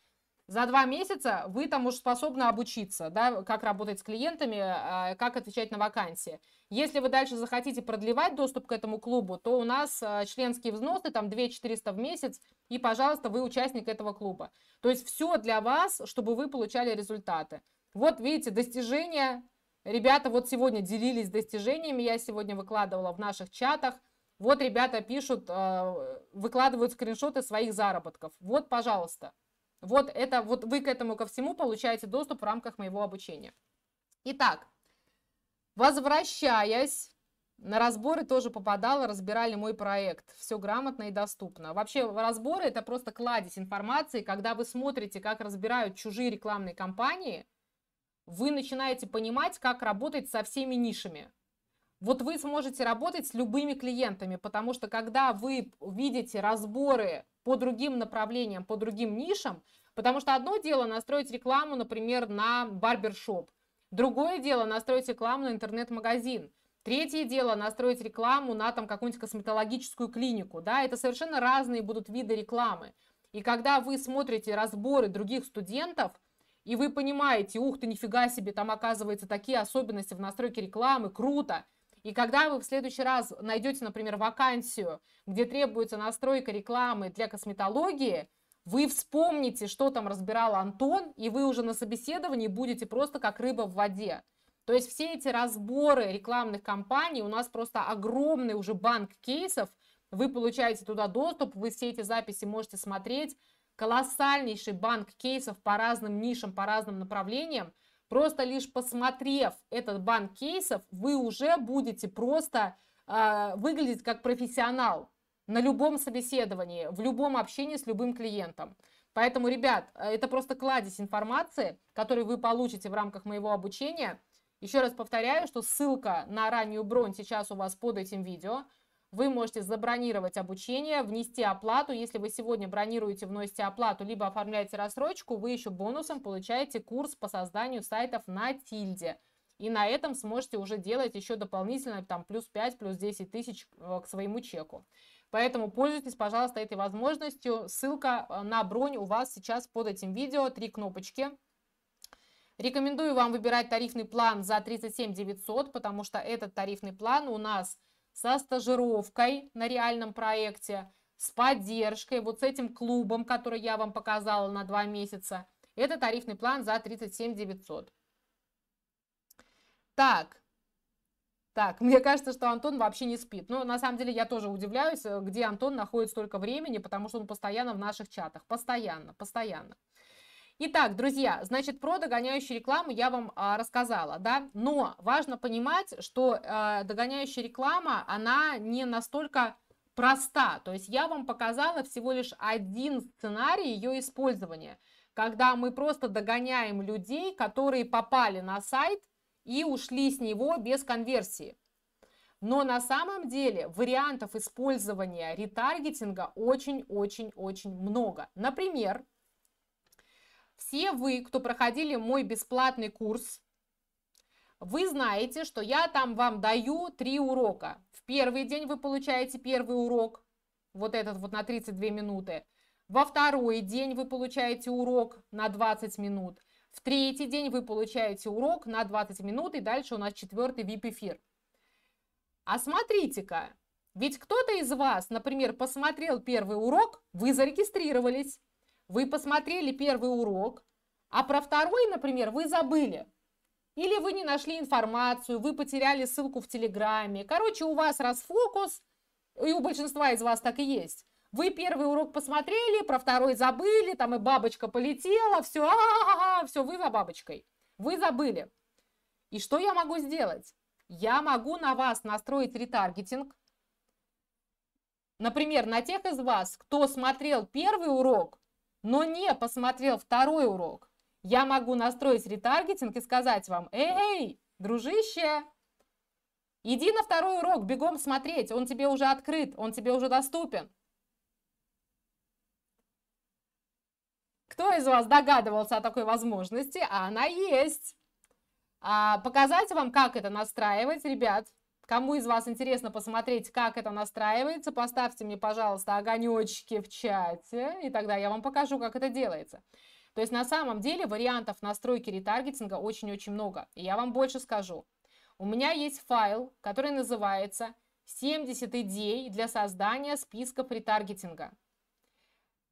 За два месяца вы там уже способны обучиться, да, как работать с клиентами, а, как отвечать на вакансии. Если вы дальше захотите продлевать доступ к этому клубу, то у нас а, членские взносы, там 2 400 в месяц, и, пожалуйста, вы участник этого клуба. То есть все для вас, чтобы вы получали результаты. Вот видите, достижения. Ребята вот сегодня делились достижениями, я сегодня выкладывала в наших чатах. Вот ребята пишут, а, выкладывают скриншоты своих заработков. Вот, пожалуйста. Вот это, вот вы к этому ко всему получаете доступ в рамках моего обучения. Итак, возвращаясь, на разборы тоже попадала, разбирали мой проект. Все грамотно и доступно. Вообще, разборы это просто кладезь информации. Когда вы смотрите, как разбирают чужие рекламные кампании, вы начинаете понимать, как работать со всеми нишами. Вот вы сможете работать с любыми клиентами, потому что когда вы видите разборы по другим направлениям, по другим нишам, потому что одно дело настроить рекламу, например, на барбершоп, другое дело настроить рекламу на интернет-магазин, третье дело настроить рекламу на там какую-нибудь косметологическую клинику, да, это совершенно разные будут виды рекламы. И когда вы смотрите разборы других студентов, и вы понимаете, ух ты, нифига себе, там оказывается такие особенности в настройке рекламы, круто, и когда вы в следующий раз найдете, например, вакансию, где требуется настройка рекламы для косметологии, вы вспомните, что там разбирал Антон, и вы уже на собеседовании будете просто как рыба в воде. То есть все эти разборы рекламных кампаний, у нас просто огромный уже банк кейсов, вы получаете туда доступ, вы все эти записи можете смотреть, колоссальнейший банк кейсов по разным нишам, по разным направлениям, Просто лишь посмотрев этот банк кейсов, вы уже будете просто э, выглядеть как профессионал на любом собеседовании, в любом общении с любым клиентом. Поэтому, ребят, это просто кладезь информации, которую вы получите в рамках моего обучения. Еще раз повторяю, что ссылка на раннюю бронь сейчас у вас под этим видео. Вы можете забронировать обучение, внести оплату. Если вы сегодня бронируете, вносите оплату, либо оформляете рассрочку, вы еще бонусом получаете курс по созданию сайтов на тильде. И на этом сможете уже делать еще дополнительно там плюс 5, плюс 10 тысяч э, к своему чеку. Поэтому пользуйтесь, пожалуйста, этой возможностью. Ссылка э, на бронь у вас сейчас под этим видео. Три кнопочки. Рекомендую вам выбирать тарифный план за 37 900, потому что этот тарифный план у нас со стажировкой на реальном проекте, с поддержкой, вот с этим клубом, который я вам показала на два месяца. Это тарифный план за 37 900. Так, так, мне кажется, что Антон вообще не спит. Но на самом деле я тоже удивляюсь, э, где Антон находит столько времени, потому что он постоянно в наших чатах. Постоянно, постоянно. Итак, друзья, значит, про догоняющую рекламу я вам а, рассказала, да, но важно понимать, что а, догоняющая реклама, она не настолько проста, то есть я вам показала всего лишь один сценарий ее использования, когда мы просто догоняем людей, которые попали на сайт и ушли с него без конверсии. Но на самом деле вариантов использования ретаргетинга очень-очень-очень много. Например, все вы, кто проходили мой бесплатный курс, вы знаете, что я там вам даю три урока. В первый день вы получаете первый урок, вот этот вот на 32 минуты. Во второй день вы получаете урок на 20 минут. В третий день вы получаете урок на 20 минут, и дальше у нас четвертый VIP-эфир. А смотрите-ка, ведь кто-то из вас, например, посмотрел первый урок, вы зарегистрировались, вы посмотрели первый урок, а про второй, например, вы забыли. Или вы не нашли информацию, вы потеряли ссылку в Телеграме. Короче, у вас расфокус, и у большинства из вас так и есть. Вы первый урок посмотрели, про второй забыли, там и бабочка полетела, все, а -а -а, все, вы за бабочкой. Вы забыли. И что я могу сделать? Я могу на вас настроить ретаргетинг. Например, на тех из вас, кто смотрел первый урок, но не посмотрел второй урок, я могу настроить ретаргетинг и сказать вам, эй, дружище, иди на второй урок, бегом смотреть, он тебе уже открыт, он тебе уже доступен. Кто из вас догадывался о такой возможности? А она есть. А, показать вам, как это настраивать, ребят. Кому из вас интересно посмотреть, как это настраивается, поставьте мне, пожалуйста, огонечки в чате, и тогда я вам покажу, как это делается. То есть на самом деле вариантов настройки ретаргетинга очень-очень много. И я вам больше скажу. У меня есть файл, который называется 70 идей для создания списков ретаргетинга.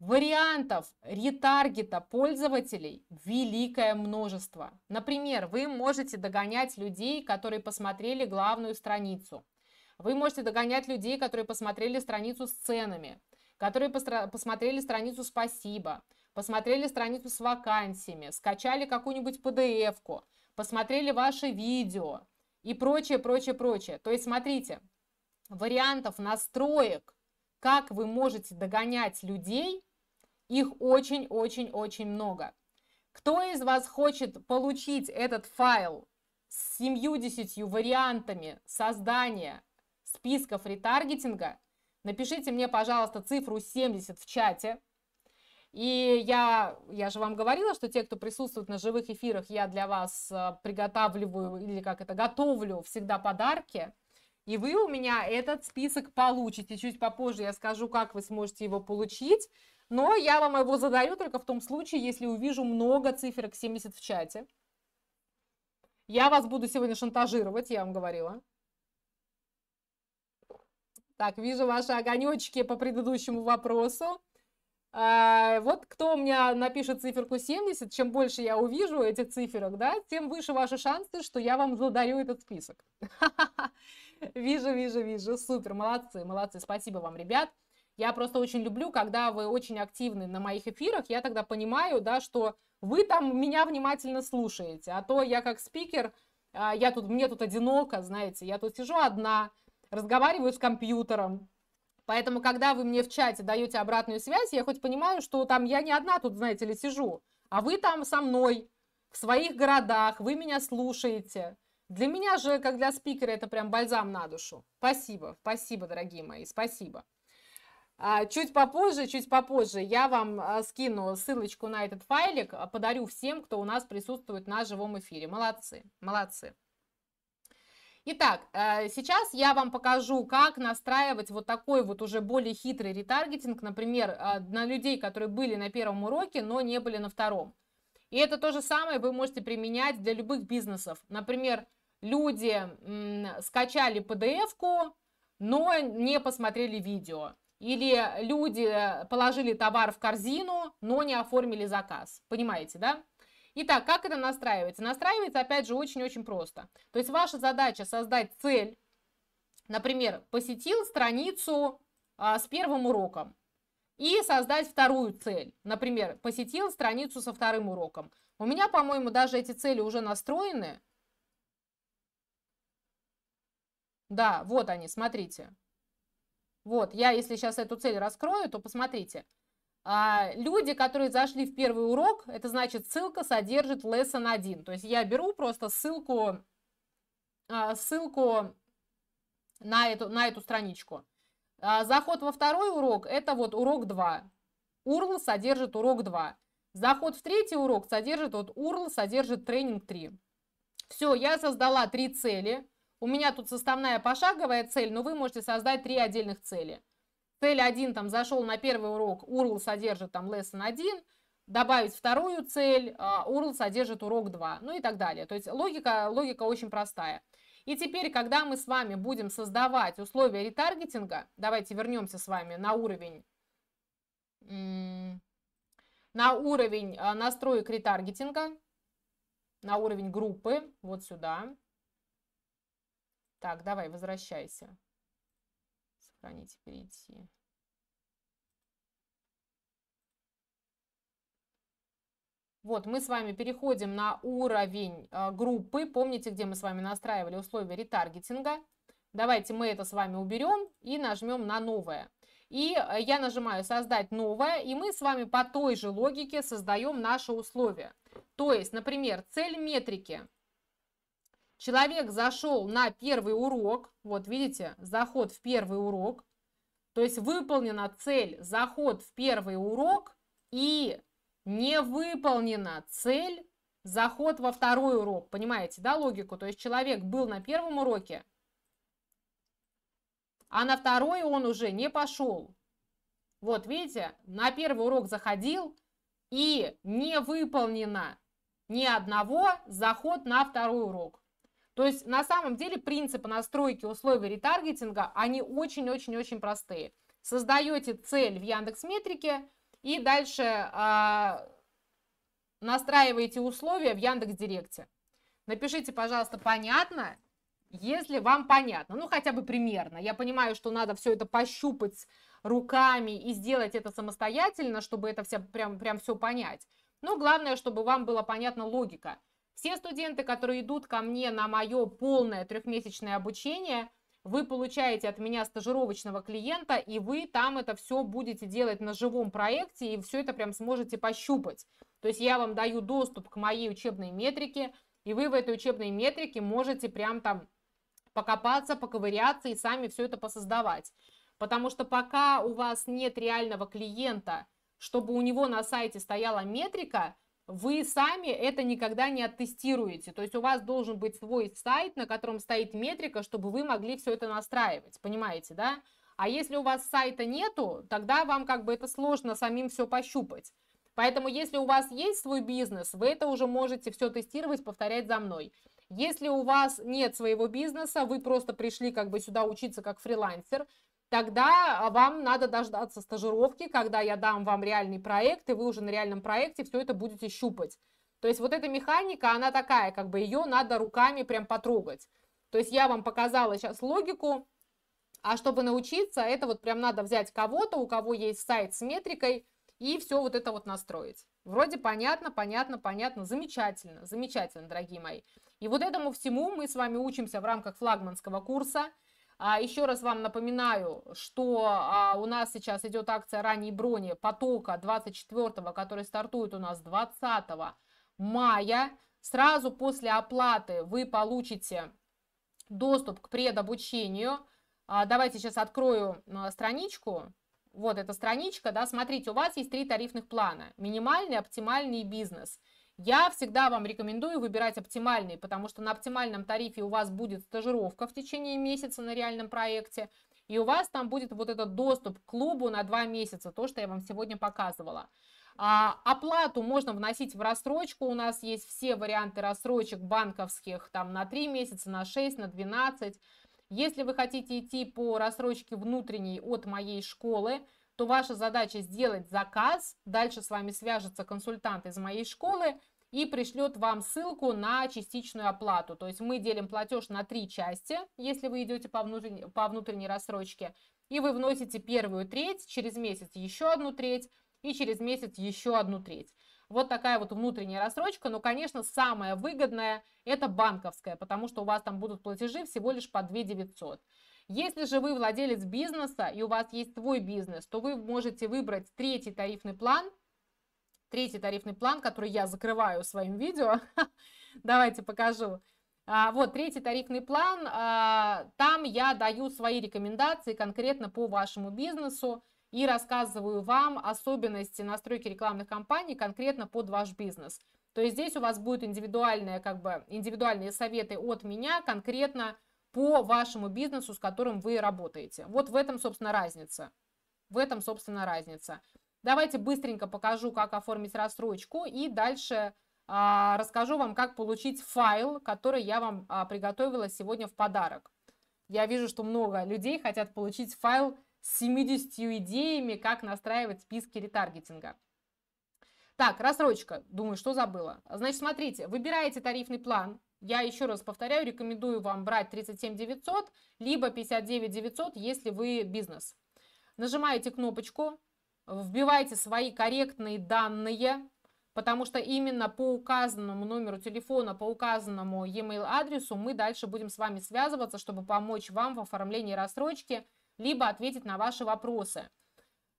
Вариантов ретаргета пользователей великое множество. Например, вы можете догонять людей, которые посмотрели главную страницу. Вы можете догонять людей, которые посмотрели страницу с ценами, которые посмотрели страницу «Спасибо», посмотрели страницу с вакансиями, скачали какую-нибудь PDF-ку, посмотрели ваше видео и прочее, прочее, прочее. То есть, смотрите, вариантов настроек, как вы можете догонять людей, их очень-очень-очень много. Кто из вас хочет получить этот файл с 70 вариантами создания списков ретаргетинга, напишите мне, пожалуйста, цифру 70 в чате. И я, я же вам говорила, что те, кто присутствует на живых эфирах, я для вас э, приготавливаю или как это, готовлю всегда подарки. И вы у меня этот список получите. Чуть попозже я скажу, как вы сможете его получить. Но я вам его задаю только в том случае, если увижу много циферок 70 в чате. Я вас буду сегодня шантажировать, я вам говорила. Так, вижу ваши огонечки по предыдущему вопросу. А, вот кто у меня напишет циферку 70, чем больше я увижу этих циферок, да, тем выше ваши шансы, что я вам задарю этот список. Вижу, вижу, вижу. Супер, молодцы, молодцы. Спасибо вам, ребят. Я просто очень люблю, когда вы очень активны на моих эфирах, я тогда понимаю, да, что вы там меня внимательно слушаете, а то я как спикер, а, я тут, мне тут одиноко, знаете, я тут сижу одна, разговариваю с компьютером, Поэтому, когда вы мне в чате даете обратную связь, я хоть понимаю, что там я не одна тут, знаете ли, сижу, а вы там со мной, в своих городах, вы меня слушаете. Для меня же, как для спикера, это прям бальзам на душу. Спасибо, спасибо, дорогие мои, спасибо. А, чуть попозже, чуть попозже я вам а, скину ссылочку на этот файлик, а, подарю всем, кто у нас присутствует на живом эфире. Молодцы, молодцы. Итак, сейчас я вам покажу, как настраивать вот такой вот уже более хитрый ретаргетинг, например, на людей, которые были на первом уроке, но не были на втором. И это то же самое вы можете применять для любых бизнесов. Например, люди скачали PDF-ку, но не посмотрели видео. Или люди положили товар в корзину, но не оформили заказ. Понимаете, да? Итак, как это настраивается? Настраивается, опять же, очень-очень просто. То есть ваша задача создать цель, например, посетил страницу а, с первым уроком и создать вторую цель. Например, посетил страницу со вторым уроком. У меня, по-моему, даже эти цели уже настроены. Да, вот они, смотрите. Вот, я если сейчас эту цель раскрою, то посмотрите. А, люди, которые зашли в первый урок, это значит ссылка содержит lesson 1. То есть я беру просто ссылку, а, ссылку на эту, на эту страничку. А, заход во второй урок, это вот урок 2. URL содержит урок 2. Заход в третий урок содержит, вот URL содержит тренинг 3. Все, я создала три цели. У меня тут составная пошаговая цель, но вы можете создать три отдельных цели. Цель 1 там зашел на первый урок, URL содержит там lesson 1, добавить вторую цель, URL а, содержит урок 2, ну и так далее. То есть логика, логика очень простая. И теперь, когда мы с вами будем создавать условия ретаргетинга, давайте вернемся с вами на уровень, на уровень а, настроек ретаргетинга, на уровень группы, вот сюда. Так, давай, возвращайся. Сохранить, перейти. Вот, мы с вами переходим на уровень э, группы. Помните, где мы с вами настраивали условия ретаргетинга? Давайте мы это с вами уберем и нажмем на новое. И э, я нажимаю создать новое, и мы с вами по той же логике создаем наши условия. То есть, например, цель метрики Человек зашел на первый урок, вот видите, заход в первый урок, то есть выполнена цель заход в первый урок и не выполнена цель заход во второй урок. Понимаете, да, логику? То есть человек был на первом уроке, а на второй он уже не пошел. Вот, видите, на первый урок заходил и не выполнено ни одного заход на второй урок. То есть на самом деле принципы настройки условий ретаргетинга, они очень-очень-очень простые. Создаете цель в Яндекс Метрике и дальше э, настраиваете условия в Яндекс Директе. Напишите, пожалуйста, понятно, если вам понятно, ну хотя бы примерно. Я понимаю, что надо все это пощупать руками и сделать это самостоятельно, чтобы это все, прям, прям все понять. Но главное, чтобы вам была понятна логика. Все студенты, которые идут ко мне на мое полное трехмесячное обучение, вы получаете от меня стажировочного клиента, и вы там это все будете делать на живом проекте, и все это прям сможете пощупать. То есть я вам даю доступ к моей учебной метрике, и вы в этой учебной метрике можете прям там покопаться, поковыряться и сами все это посоздавать. Потому что пока у вас нет реального клиента, чтобы у него на сайте стояла метрика, вы сами это никогда не оттестируете. То есть у вас должен быть свой сайт, на котором стоит метрика, чтобы вы могли все это настраивать. Понимаете, да? А если у вас сайта нету, тогда вам как бы это сложно самим все пощупать. Поэтому если у вас есть свой бизнес, вы это уже можете все тестировать, повторять за мной. Если у вас нет своего бизнеса, вы просто пришли как бы сюда учиться как фрилансер, тогда вам надо дождаться стажировки, когда я дам вам реальный проект, и вы уже на реальном проекте все это будете щупать. То есть вот эта механика, она такая, как бы ее надо руками прям потрогать. То есть я вам показала сейчас логику, а чтобы научиться, это вот прям надо взять кого-то, у кого есть сайт с метрикой, и все вот это вот настроить. Вроде понятно, понятно, понятно, замечательно, замечательно, дорогие мои. И вот этому всему мы с вами учимся в рамках флагманского курса – а еще раз вам напоминаю, что а, у нас сейчас идет акция ранней брони потока 24, который стартует у нас 20 мая. Сразу после оплаты вы получите доступ к предобучению. А, давайте сейчас открою а, страничку. Вот эта страничка, да, смотрите, у вас есть три тарифных плана. Минимальный, оптимальный и бизнес. Я всегда вам рекомендую выбирать оптимальный, потому что на оптимальном тарифе у вас будет стажировка в течение месяца на реальном проекте, и у вас там будет вот этот доступ к клубу на два месяца, то, что я вам сегодня показывала. А, оплату можно вносить в рассрочку, у нас есть все варианты рассрочек банковских, там на 3 месяца, на 6, на 12. Если вы хотите идти по рассрочке внутренней от моей школы, то ваша задача сделать заказ, дальше с вами свяжется консультант из моей школы и пришлет вам ссылку на частичную оплату. То есть мы делим платеж на три части, если вы идете по внутренней, по внутренней рассрочке, и вы вносите первую треть, через месяц еще одну треть, и через месяц еще одну треть. Вот такая вот внутренняя рассрочка, но, конечно, самое выгодное это банковская, потому что у вас там будут платежи всего лишь по 2 900. Если же вы владелец бизнеса и у вас есть свой бизнес, то вы можете выбрать третий тарифный план, третий тарифный план, который я закрываю своим видео. Давайте покажу. А, вот третий тарифный план, а, там я даю свои рекомендации конкретно по вашему бизнесу и рассказываю вам особенности настройки рекламных кампаний конкретно под ваш бизнес. То есть здесь у вас будут индивидуальные, как бы, индивидуальные советы от меня конкретно по вашему бизнесу, с которым вы работаете. Вот в этом, собственно, разница. В этом, собственно, разница. Давайте быстренько покажу, как оформить рассрочку и дальше а, расскажу вам, как получить файл, который я вам а, приготовила сегодня в подарок. Я вижу, что много людей хотят получить файл с 70 идеями, как настраивать списки ретаргетинга. Так, рассрочка. Думаю, что забыла. Значит, смотрите, выбираете тарифный план, я еще раз повторяю, рекомендую вам брать 37 900, либо 59 900, если вы бизнес. Нажимаете кнопочку, вбиваете свои корректные данные, потому что именно по указанному номеру телефона, по указанному e-mail адресу мы дальше будем с вами связываться, чтобы помочь вам в оформлении рассрочки, либо ответить на ваши вопросы.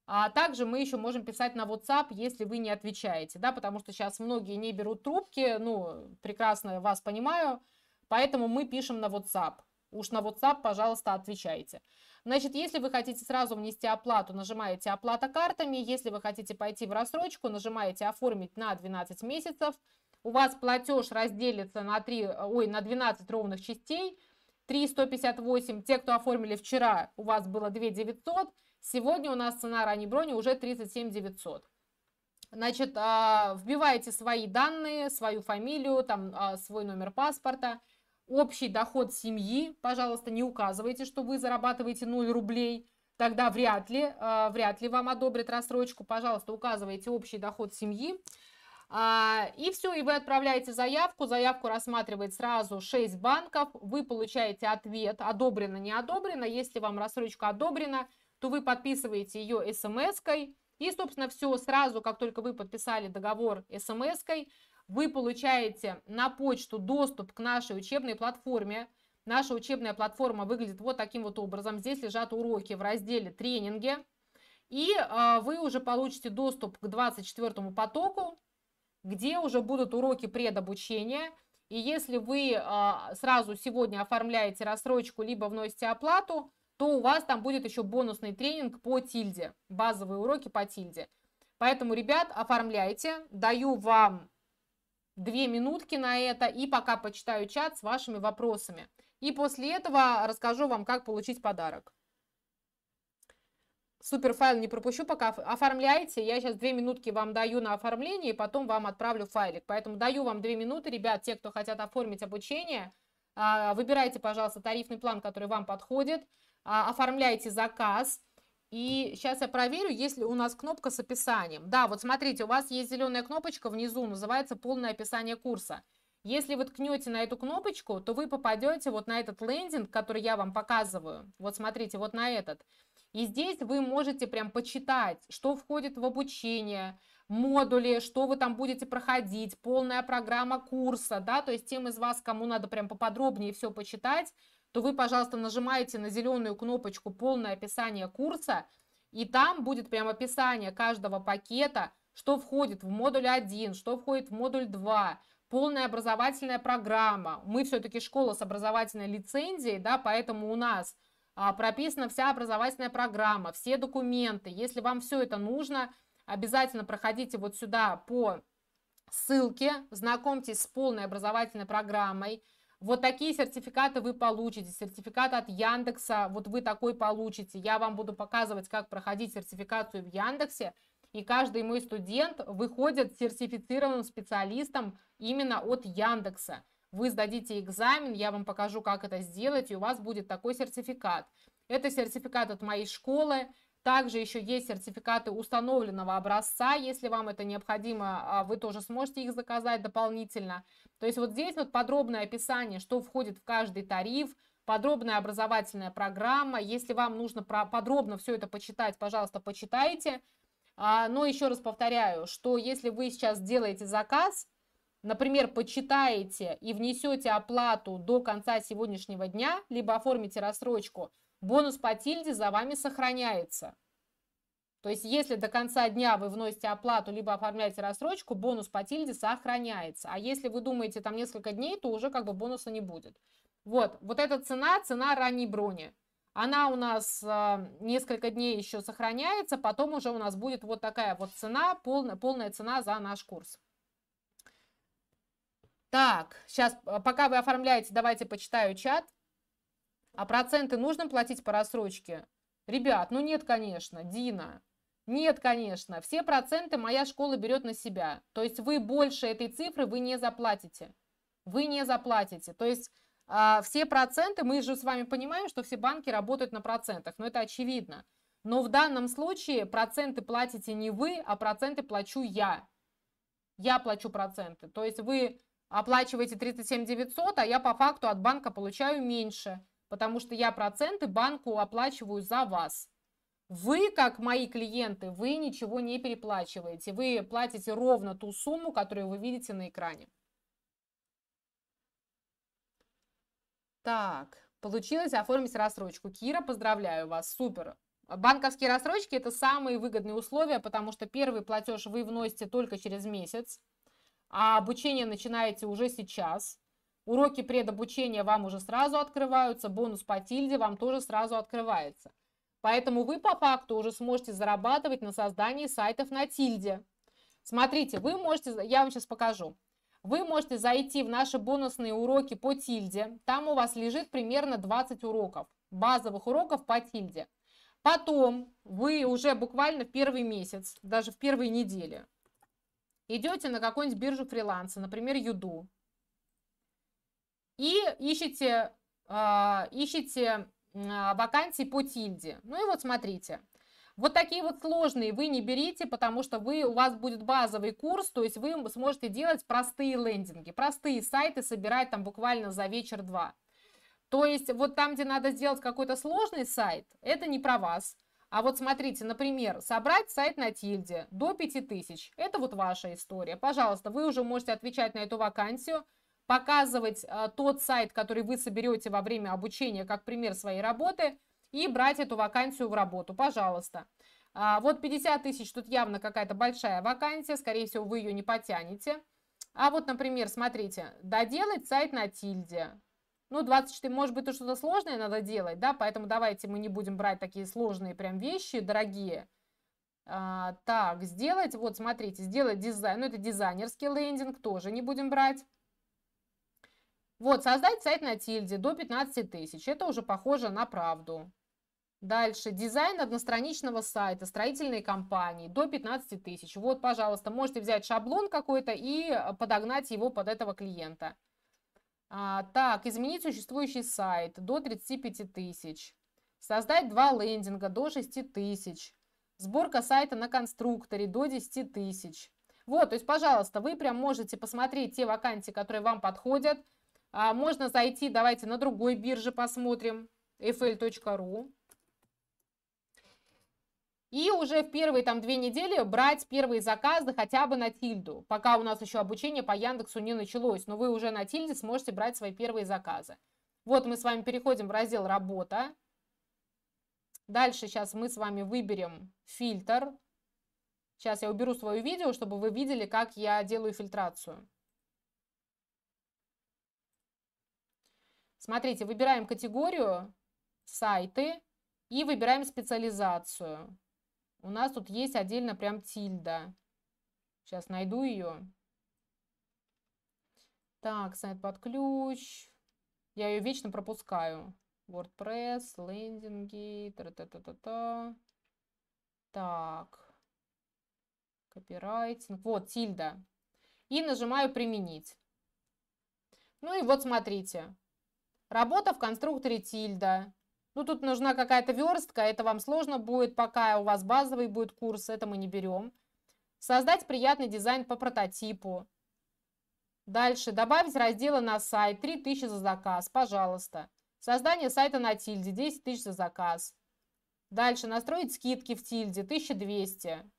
А также мы еще можем писать на WhatsApp, если вы не отвечаете, да, потому что сейчас многие не берут трубки, ну, прекрасно вас понимаю, поэтому мы пишем на WhatsApp. Уж на WhatsApp, пожалуйста, отвечайте. Значит, если вы хотите сразу внести оплату, нажимаете «Оплата картами». Если вы хотите пойти в рассрочку, нажимаете «Оформить на 12 месяцев». У вас платеж разделится на, 3, ой, на 12 ровных частей. 3 158. Те, кто оформили вчера, у вас было 2 900. Сегодня у нас цена ранней брони уже 37 900. Значит, а, вбиваете свои данные, свою фамилию, там а, свой номер паспорта, общий доход семьи, пожалуйста, не указывайте, что вы зарабатываете 0 рублей, тогда вряд ли, а, вряд ли вам одобрят рассрочку, пожалуйста, указывайте общий доход семьи. И все, и вы отправляете заявку, заявку рассматривает сразу 6 банков, вы получаете ответ, одобрено, не одобрено, если вам рассрочка одобрена, то вы подписываете ее смс-кой. И, собственно, все сразу, как только вы подписали договор смс-кой, вы получаете на почту доступ к нашей учебной платформе. Наша учебная платформа выглядит вот таким вот образом. Здесь лежат уроки в разделе «Тренинги». И э, вы уже получите доступ к 24 потоку, где уже будут уроки предобучения. И если вы э, сразу сегодня оформляете рассрочку, либо вносите оплату, то у вас там будет еще бонусный тренинг по тильде, базовые уроки по тильде. Поэтому, ребят, оформляйте, даю вам две минутки на это и пока почитаю чат с вашими вопросами. И после этого расскажу вам, как получить подарок. Супер файл не пропущу, пока оформляйте. Я сейчас две минутки вам даю на оформление, и потом вам отправлю файлик. Поэтому даю вам две минуты, ребят, те, кто хотят оформить обучение, а, выбирайте, пожалуйста, тарифный план, который вам подходит. А, оформляйте заказ. И сейчас я проверю, есть ли у нас кнопка с описанием. Да, вот смотрите, у вас есть зеленая кнопочка внизу, называется полное описание курса. Если вы ткнете на эту кнопочку, то вы попадете вот на этот лендинг, который я вам показываю. Вот смотрите, вот на этот. И здесь вы можете прям почитать, что входит в обучение, модули, что вы там будете проходить, полная программа курса, да, то есть тем из вас, кому надо прям поподробнее все почитать, то вы, пожалуйста, нажимаете на зеленую кнопочку «Полное описание курса», и там будет прям описание каждого пакета, что входит в модуль 1, что входит в модуль 2, полная образовательная программа. Мы все-таки школа с образовательной лицензией, да, поэтому у нас а, прописана вся образовательная программа, все документы. Если вам все это нужно, обязательно проходите вот сюда по ссылке, знакомьтесь с полной образовательной программой. Вот такие сертификаты вы получите. Сертификат от Яндекса, вот вы такой получите. Я вам буду показывать, как проходить сертификацию в Яндексе. И каждый мой студент выходит сертифицированным специалистом именно от Яндекса. Вы сдадите экзамен, я вам покажу, как это сделать, и у вас будет такой сертификат. Это сертификат от моей школы, также еще есть сертификаты установленного образца, если вам это необходимо, а, вы тоже сможете их заказать дополнительно. То есть вот здесь вот подробное описание, что входит в каждый тариф, подробная образовательная программа. Если вам нужно подробно все это почитать, пожалуйста, почитайте. А, но еще раз повторяю, что если вы сейчас делаете заказ, например, почитаете и внесете оплату до конца сегодняшнего дня, либо оформите рассрочку – бонус по тильде за вами сохраняется. То есть, если до конца дня вы вносите оплату, либо оформляете рассрочку, бонус по тильде сохраняется. А если вы думаете там несколько дней, то уже как бы бонуса не будет. Вот, вот эта цена, цена ранней брони. Она у нас э, несколько дней еще сохраняется, потом уже у нас будет вот такая вот цена, полная, полная цена за наш курс. Так, сейчас, пока вы оформляете, давайте почитаю чат. А проценты нужно платить по рассрочке? Ребят, ну нет, конечно, Дина. Нет, конечно, все проценты моя школа берет на себя. То есть вы больше этой цифры вы не заплатите. Вы не заплатите. То есть а, все проценты, мы же с вами понимаем, что все банки работают на процентах, но это очевидно. Но в данном случае проценты платите не вы, а проценты плачу я. Я плачу проценты. То есть вы оплачиваете 37 900, а я по факту от банка получаю меньше потому что я проценты банку оплачиваю за вас. Вы, как мои клиенты, вы ничего не переплачиваете. Вы платите ровно ту сумму, которую вы видите на экране. Так, получилось оформить рассрочку. Кира, поздравляю вас, супер. Банковские рассрочки – это самые выгодные условия, потому что первый платеж вы вносите только через месяц, а обучение начинаете уже сейчас – Уроки предобучения вам уже сразу открываются, бонус по тильде вам тоже сразу открывается. Поэтому вы по факту уже сможете зарабатывать на создании сайтов на тильде. Смотрите, вы можете, я вам сейчас покажу. Вы можете зайти в наши бонусные уроки по тильде. Там у вас лежит примерно 20 уроков, базовых уроков по тильде. Потом вы уже буквально в первый месяц, даже в первой неделе, идете на какую-нибудь биржу фриланса, например, Юду и ищете, э, ищете э, вакансии по тильде. Ну и вот смотрите. Вот такие вот сложные вы не берите, потому что вы, у вас будет базовый курс, то есть вы сможете делать простые лендинги, простые сайты собирать там буквально за вечер-два. То есть вот там, где надо сделать какой-то сложный сайт, это не про вас. А вот смотрите, например, собрать сайт на тильде до 5000, это вот ваша история. Пожалуйста, вы уже можете отвечать на эту вакансию, показывать а, тот сайт, который вы соберете во время обучения, как пример своей работы, и брать эту вакансию в работу, пожалуйста. А, вот 50 тысяч, тут явно какая-то большая вакансия, скорее всего, вы ее не потянете. А вот, например, смотрите, доделать сайт на тильде. Ну, 24, может быть, что-то сложное надо делать, да, поэтому давайте мы не будем брать такие сложные прям вещи, дорогие. А, так, сделать, вот смотрите, сделать дизайн, ну, это дизайнерский лендинг, тоже не будем брать. Вот, создать сайт на тильде до 15 тысяч. Это уже похоже на правду. Дальше. Дизайн одностраничного сайта, строительной компании до 15 тысяч. Вот, пожалуйста, можете взять шаблон какой-то и э, подогнать его под этого клиента. А, так, изменить существующий сайт до 35 тысяч. Создать два лендинга до 6 тысяч. Сборка сайта на конструкторе до 10 тысяч. Вот, то есть, пожалуйста, вы прям можете посмотреть те вакансии, которые вам подходят, а можно зайти, давайте на другой бирже посмотрим, fl.ru. И уже в первые там две недели брать первые заказы хотя бы на тильду, пока у нас еще обучение по Яндексу не началось, но вы уже на тильде сможете брать свои первые заказы. Вот мы с вами переходим в раздел «Работа». Дальше сейчас мы с вами выберем фильтр. Сейчас я уберу свое видео, чтобы вы видели, как я делаю фильтрацию. Смотрите, выбираем категорию, сайты и выбираем специализацию. У нас тут есть отдельно прям тильда. Сейчас найду ее. Так, сайт под ключ. Я ее вечно пропускаю. WordPress, лендинги, та-та-та-та-та. Так. Копирайтинг. Вот, тильда. И нажимаю «Применить». Ну и вот смотрите. Работа в конструкторе тильда. Ну, тут нужна какая-то верстка, это вам сложно будет, пока у вас базовый будет курс, это мы не берем. Создать приятный дизайн по прототипу. Дальше. Добавить разделы на сайт. 3000 за заказ. Пожалуйста. Создание сайта на тильде. 10 тысяч за заказ. Дальше. Настроить скидки в тильде. 1200.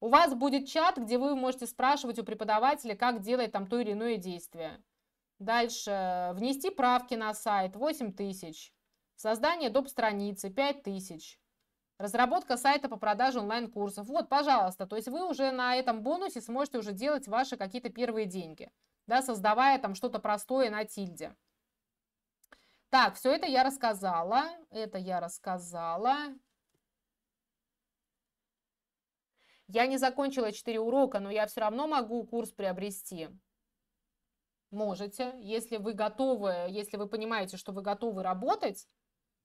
У вас будет чат, где вы можете спрашивать у преподавателя, как делать там то или иное действие. Дальше. Внести правки на сайт. 8 тысяч. Создание доп. страницы. 5 тысяч. Разработка сайта по продаже онлайн-курсов. Вот, пожалуйста, то есть вы уже на этом бонусе сможете уже делать ваши какие-то первые деньги да, создавая там что-то простое на тильде. Так, все это я рассказала, это я рассказала. Я не закончила 4 урока, но я все равно могу курс приобрести. Можете, если вы готовы, если вы понимаете, что вы готовы работать,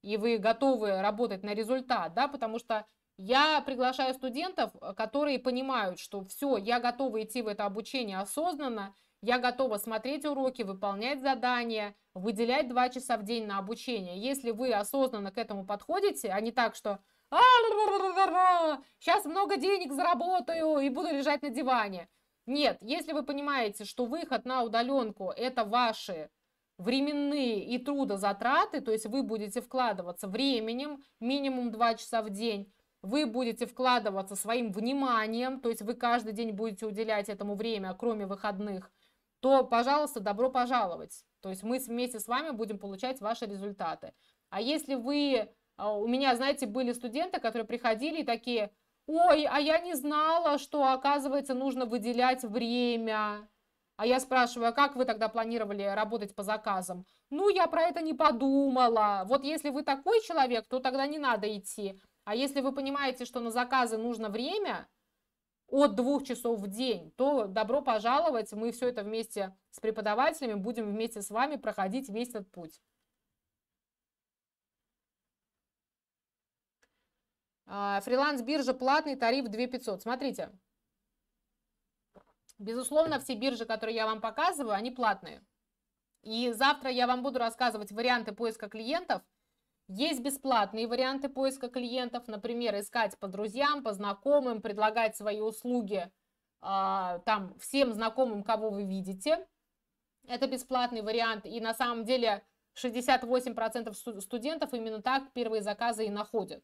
и вы готовы работать на результат, да, потому что я приглашаю студентов, которые понимают, что все, я готова идти в это обучение осознанно, я готова смотреть уроки, выполнять задания, выделять 2 часа в день на обучение. Если вы осознанно к этому подходите, а не так, что сейчас много денег заработаю и буду лежать на диване. Нет, если вы понимаете, что выход на удаленку это ваши временные и трудозатраты, то есть вы будете вкладываться временем, минимум 2 часа в день, вы будете вкладываться своим вниманием, то есть вы каждый день будете уделять этому время, кроме выходных, то, пожалуйста, добро пожаловать. То есть мы вместе с вами будем получать ваши результаты. А если вы, а, у меня, знаете, были студенты, которые приходили и такие, ой, а я не знала, что, оказывается, нужно выделять время. А я спрашиваю, а как вы тогда планировали работать по заказам? Ну, я про это не подумала. Вот если вы такой человек, то тогда не надо идти. А если вы понимаете, что на заказы нужно время, от двух часов в день, то добро пожаловать, мы все это вместе с преподавателями будем вместе с вами проходить весь этот путь. Фриланс-биржа платный, тариф 2500. Смотрите, безусловно, все биржи, которые я вам показываю, они платные. И завтра я вам буду рассказывать варианты поиска клиентов – есть бесплатные варианты поиска клиентов, например, искать по друзьям, по знакомым, предлагать свои услуги а, там всем знакомым, кого вы видите. Это бесплатный вариант, и на самом деле 68% студентов именно так первые заказы и находят.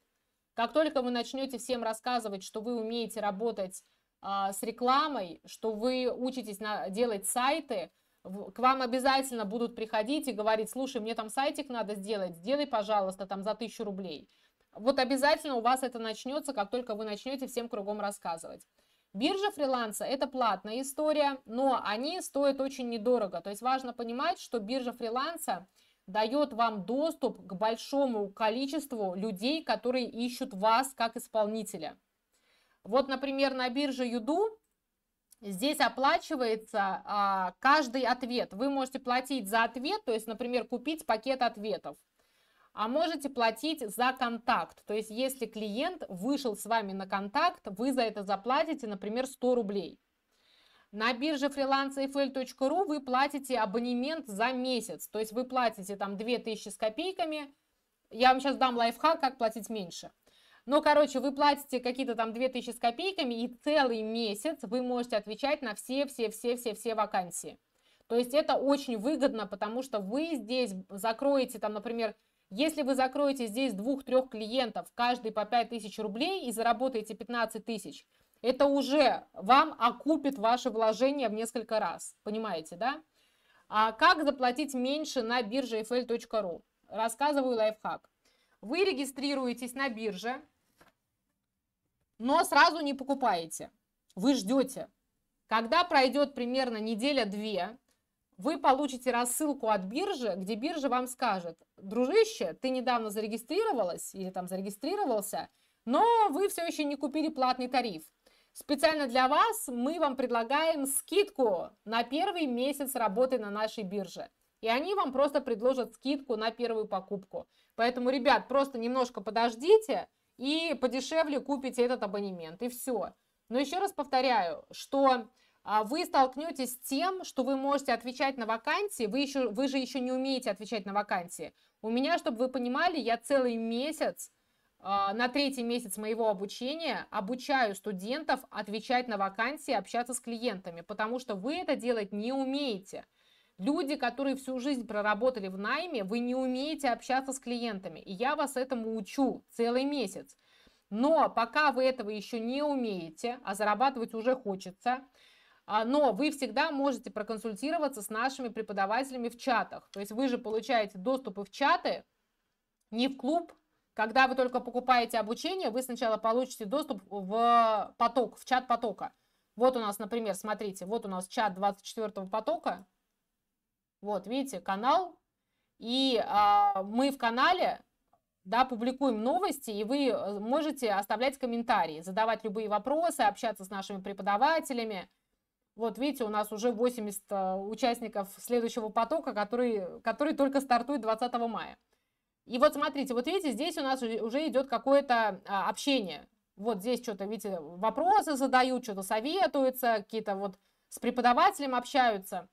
Как только вы начнете всем рассказывать, что вы умеете работать а, с рекламой, что вы учитесь на, делать сайты, к вам обязательно будут приходить и говорить, слушай, мне там сайтик надо сделать, сделай, пожалуйста, там за тысячу рублей. Вот обязательно у вас это начнется, как только вы начнете всем кругом рассказывать. Биржа фриланса – это платная история, но они стоят очень недорого. То есть важно понимать, что биржа фриланса дает вам доступ к большому количеству людей, которые ищут вас как исполнителя. Вот, например, на бирже Юду Здесь оплачивается а, каждый ответ. Вы можете платить за ответ, то есть, например, купить пакет ответов. А можете платить за контакт. То есть, если клиент вышел с вами на контакт, вы за это заплатите, например, 100 рублей. На бирже freelancefl.ru вы платите абонемент за месяц. То есть, вы платите там 2000 с копейками. Я вам сейчас дам лайфхак, как платить меньше. Но, короче, вы платите какие-то там 2000 с копейками, и целый месяц вы можете отвечать на все-все-все-все-все вакансии. То есть это очень выгодно, потому что вы здесь закроете, там, например, если вы закроете здесь двух-трех клиентов, каждый по 5000 рублей и заработаете 15 тысяч, это уже вам окупит ваше вложение в несколько раз. Понимаете, да? А как заплатить меньше на бирже fl.ru? Рассказываю лайфхак. Вы регистрируетесь на бирже, но сразу не покупаете. Вы ждете. Когда пройдет примерно неделя-две, вы получите рассылку от биржи, где биржа вам скажет, дружище, ты недавно зарегистрировалась или там зарегистрировался, но вы все еще не купили платный тариф. Специально для вас мы вам предлагаем скидку на первый месяц работы на нашей бирже. И они вам просто предложат скидку на первую покупку. Поэтому, ребят, просто немножко подождите и подешевле купите этот абонемент. И все. Но еще раз повторяю, что а, вы столкнетесь с тем, что вы можете отвечать на вакансии, вы, еще, вы же еще не умеете отвечать на вакансии. У меня, чтобы вы понимали, я целый месяц, на третий месяц моего обучения обучаю студентов отвечать на вакансии, общаться с клиентами, потому что вы это делать не умеете. Люди, которые всю жизнь проработали в найме, вы не умеете общаться с клиентами, и я вас этому учу целый месяц. Но пока вы этого еще не умеете, а зарабатывать уже хочется, а, но вы всегда можете проконсультироваться с нашими преподавателями в чатах. То есть вы же получаете доступы в чаты, не в клуб. Когда вы только покупаете обучение, вы сначала получите доступ в поток, в чат потока. Вот у нас, например, смотрите, вот у нас чат 24 потока. Вот, видите, канал. И а, мы в канале да, публикуем новости, и вы э, можете оставлять комментарии, задавать любые вопросы, общаться с нашими преподавателями. Вот видите, у нас уже 80 э, участников следующего потока, который, который только стартует 20 мая. И вот смотрите, вот видите, здесь у нас уже идет какое-то а, общение. Вот здесь что-то, видите, вопросы задают, что-то советуются, какие-то вот с преподавателем общаются.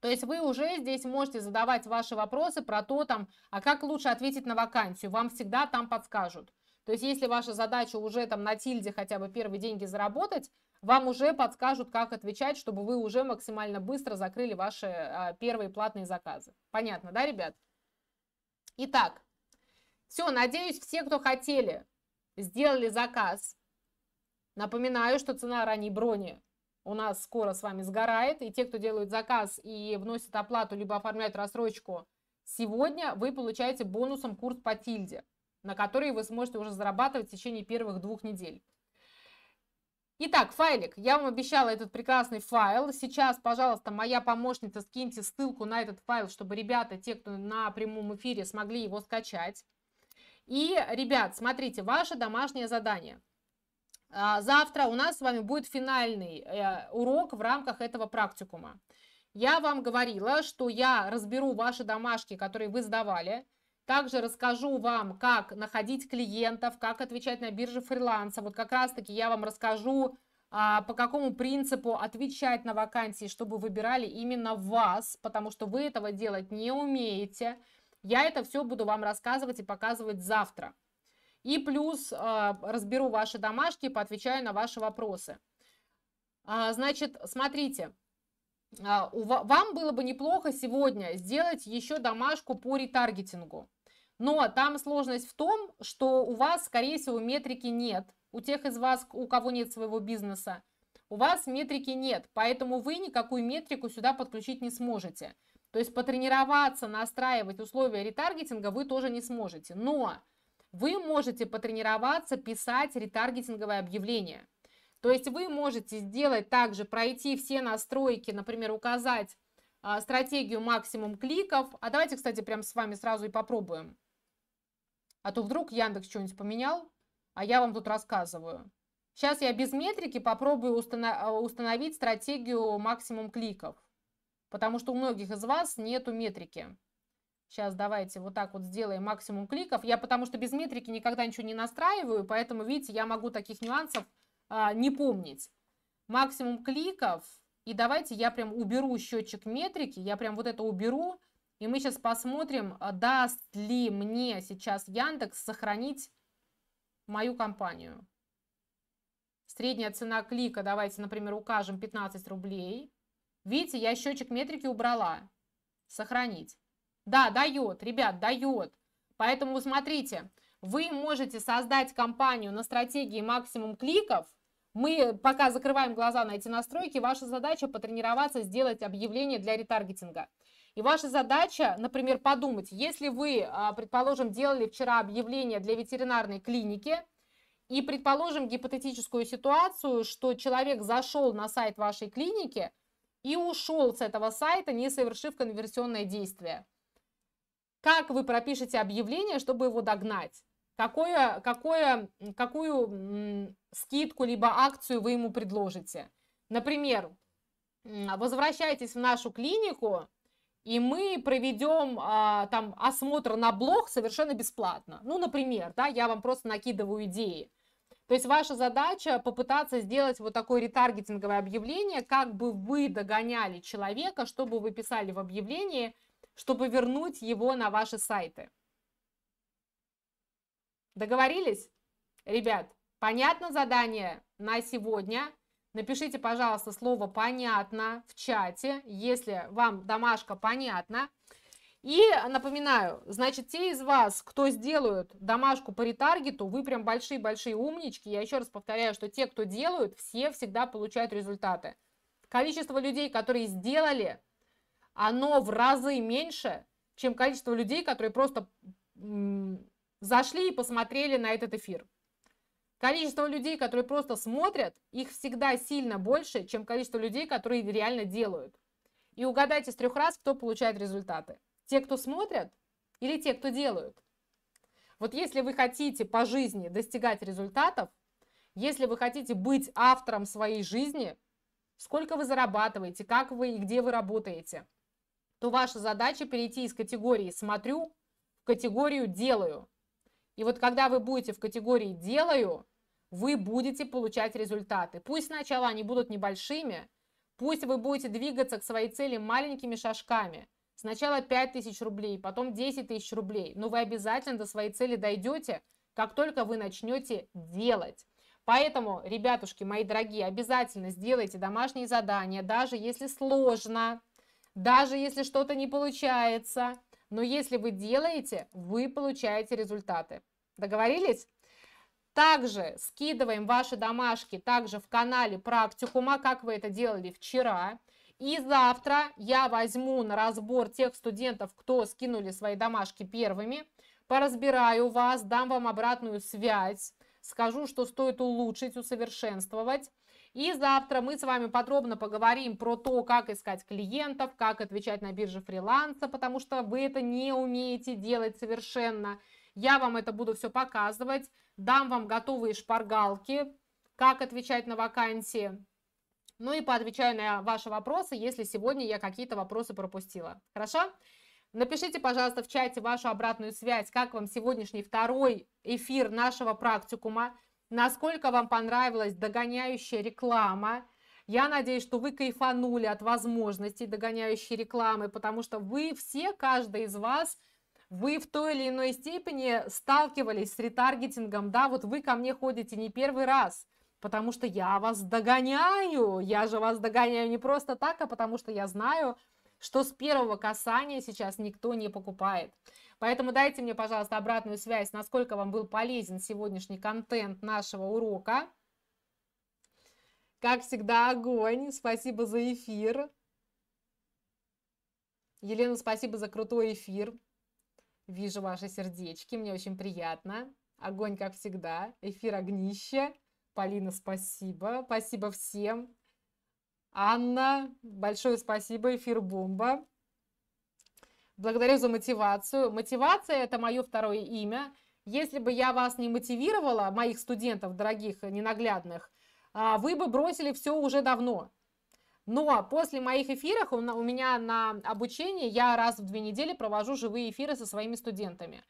То есть вы уже здесь можете задавать ваши вопросы про то, там, а как лучше ответить на вакансию, вам всегда там подскажут. То есть если ваша задача уже там на тильде хотя бы первые деньги заработать, вам уже подскажут, как отвечать, чтобы вы уже максимально быстро закрыли ваши а, первые платные заказы. Понятно, да, ребят? Итак, все, надеюсь, все, кто хотели, сделали заказ. Напоминаю, что цена ранней брони у нас скоро с вами сгорает, и те, кто делают заказ и вносят оплату, либо оформляют рассрочку сегодня, вы получаете бонусом курс по тильде, на который вы сможете уже зарабатывать в течение первых двух недель. Итак, файлик. Я вам обещала этот прекрасный файл. Сейчас, пожалуйста, моя помощница, скиньте ссылку на этот файл, чтобы ребята, те, кто на прямом эфире, смогли его скачать. И, ребят, смотрите, ваше домашнее задание. А, завтра у нас с вами будет финальный э, урок в рамках этого практикума. Я вам говорила, что я разберу ваши домашки, которые вы сдавали, также расскажу вам, как находить клиентов, как отвечать на бирже фриланса. Вот как раз-таки я вам расскажу, а, по какому принципу отвечать на вакансии, чтобы выбирали именно вас, потому что вы этого делать не умеете. Я это все буду вам рассказывать и показывать завтра. И плюс а, разберу ваши домашки, поотвечаю на ваши вопросы. А, значит, смотрите, вам было бы неплохо сегодня сделать еще домашку по ретаргетингу. Но там сложность в том, что у вас, скорее всего, метрики нет. У тех из вас, у кого нет своего бизнеса, у вас метрики нет, поэтому вы никакую метрику сюда подключить не сможете. То есть потренироваться, настраивать условия ретаргетинга вы тоже не сможете. Но вы можете потренироваться писать ретаргетинговое объявление. То есть вы можете сделать также, пройти все настройки, например, указать а, стратегию максимум кликов. А давайте, кстати, прям с вами сразу и попробуем. А то вдруг Яндекс что-нибудь поменял, а я вам тут рассказываю. Сейчас я без метрики попробую установить стратегию максимум кликов. Потому что у многих из вас нету метрики. Сейчас давайте вот так вот сделаем максимум кликов. Я потому что без метрики никогда ничего не настраиваю, поэтому, видите, я могу таких нюансов а, не помнить. Максимум кликов. И давайте я прям уберу счетчик метрики. Я прям вот это уберу. И мы сейчас посмотрим, а, даст ли мне сейчас Яндекс сохранить мою компанию. Средняя цена клика, давайте, например, укажем 15 рублей. Видите, я счетчик метрики убрала. Сохранить. Да, дает, ребят, дает. Поэтому смотрите, вы можете создать компанию на стратегии максимум кликов. Мы пока закрываем глаза на эти настройки, ваша задача потренироваться, сделать объявление для ретаргетинга. И ваша задача, например, подумать, если вы, а, предположим, делали вчера объявление для ветеринарной клиники, и предположим гипотетическую ситуацию, что человек зашел на сайт вашей клиники, и ушел с этого сайта, не совершив конверсионное действие. Как вы пропишете объявление, чтобы его догнать? Какое, какое, какую скидку либо акцию вы ему предложите? Например, возвращайтесь в нашу клинику, и мы проведем а, там осмотр на блог совершенно бесплатно. Ну, например, да, я вам просто накидываю идеи. То есть ваша задача попытаться сделать вот такое ретаргетинговое объявление, как бы вы догоняли человека, чтобы вы писали в объявлении, чтобы вернуть его на ваши сайты. Договорились? Ребят, понятно задание на сегодня? Напишите, пожалуйста, слово «понятно» в чате, если вам домашка понятна. И напоминаю, значит, те из вас, кто сделают домашку по ретаргету, вы прям большие-большие умнички. Я еще раз повторяю, что те, кто делают, все всегда получают результаты. Количество людей, которые сделали, оно в разы меньше, чем количество людей, которые просто зашли и посмотрели на этот эфир. Количество людей, которые просто смотрят, их всегда сильно больше, чем количество людей, которые реально делают. И угадайте с трех раз, кто получает результаты. Те, кто смотрят или те, кто делают. Вот если вы хотите по жизни достигать результатов, если вы хотите быть автором своей жизни, сколько вы зарабатываете, как вы и где вы работаете, то ваша задача перейти из категории «смотрю» в категорию «делаю». И вот когда вы будете в категории «делаю», вы будете получать результаты. Пусть сначала они будут небольшими, пусть вы будете двигаться к своей цели маленькими шажками. Сначала 5 тысяч рублей, потом 10 тысяч рублей, но вы обязательно до своей цели дойдете, как только вы начнете делать. Поэтому, ребятушки, мои дорогие, обязательно сделайте домашние задания, даже если сложно, даже если что-то не получается. Но если вы делаете, вы получаете результаты. Договорились? Также скидываем ваши домашки также в канале практикума, как вы это делали вчера. И завтра я возьму на разбор тех студентов, кто скинули свои домашки первыми, поразбираю вас, дам вам обратную связь, скажу, что стоит улучшить, усовершенствовать. И завтра мы с вами подробно поговорим про то, как искать клиентов, как отвечать на бирже фриланса, потому что вы это не умеете делать совершенно. Я вам это буду все показывать, дам вам готовые шпаргалки, как отвечать на вакансии. Ну и поотвечаю на ваши вопросы, если сегодня я какие-то вопросы пропустила. Хорошо? Напишите, пожалуйста, в чате вашу обратную связь, как вам сегодняшний второй эфир нашего практикума, насколько вам понравилась догоняющая реклама. Я надеюсь, что вы кайфанули от возможностей догоняющей рекламы, потому что вы все, каждый из вас – вы в той или иной степени сталкивались с ретаргетингом, да, вот вы ко мне ходите не первый раз, потому что я вас догоняю, я же вас догоняю не просто так, а потому что я знаю, что с первого касания сейчас никто не покупает. Поэтому дайте мне, пожалуйста, обратную связь, насколько вам был полезен сегодняшний контент нашего урока. Как всегда, огонь. Спасибо за эфир. Елена, спасибо за крутой эфир. Вижу ваши сердечки, мне очень приятно. Огонь, как всегда. Эфир огнище. Полина, спасибо. Спасибо всем. Анна, большое спасибо. Эфир бомба. Благодарю за мотивацию. Мотивация – это мое второе имя. Если бы я вас не мотивировала, моих студентов, дорогих, ненаглядных, а, вы бы бросили все уже давно. Но после моих эфиров у меня на обучении я раз в две недели провожу живые эфиры со своими студентами.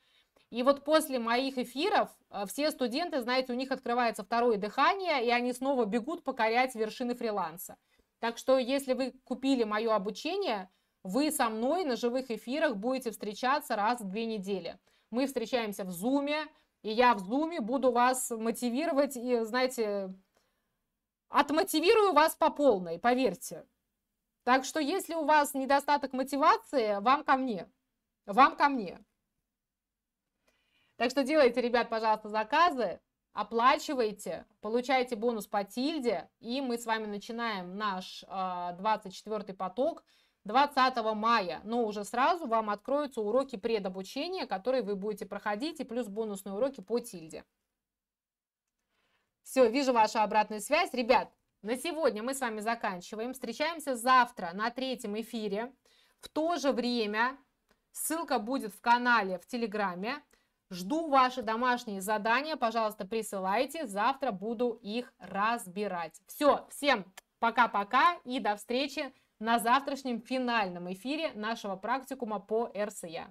И вот после моих эфиров э, все студенты, знаете, у них открывается второе дыхание, и они снова бегут покорять вершины фриланса. Так что, если вы купили мое обучение, вы со мной на живых эфирах будете встречаться раз в две недели. Мы встречаемся в Зуме, и я в Зуме буду вас мотивировать и, знаете, отмотивирую вас по полной, поверьте. Так что если у вас недостаток мотивации, вам ко мне. Вам ко мне. Так что делайте, ребят, пожалуйста, заказы, оплачивайте, получайте бонус по тильде, и мы с вами начинаем наш э, а, 24 поток 20 мая. Но уже сразу вам откроются уроки предобучения, которые вы будете проходить, и плюс бонусные уроки по тильде. Все, вижу вашу обратную связь. Ребят, на сегодня мы с вами заканчиваем. Встречаемся завтра на третьем эфире. В то же время ссылка будет в канале в Телеграме. Жду ваши домашние задания. Пожалуйста, присылайте. Завтра буду их разбирать. Все, всем пока-пока и до встречи на завтрашнем финальном эфире нашего практикума по РСЯ.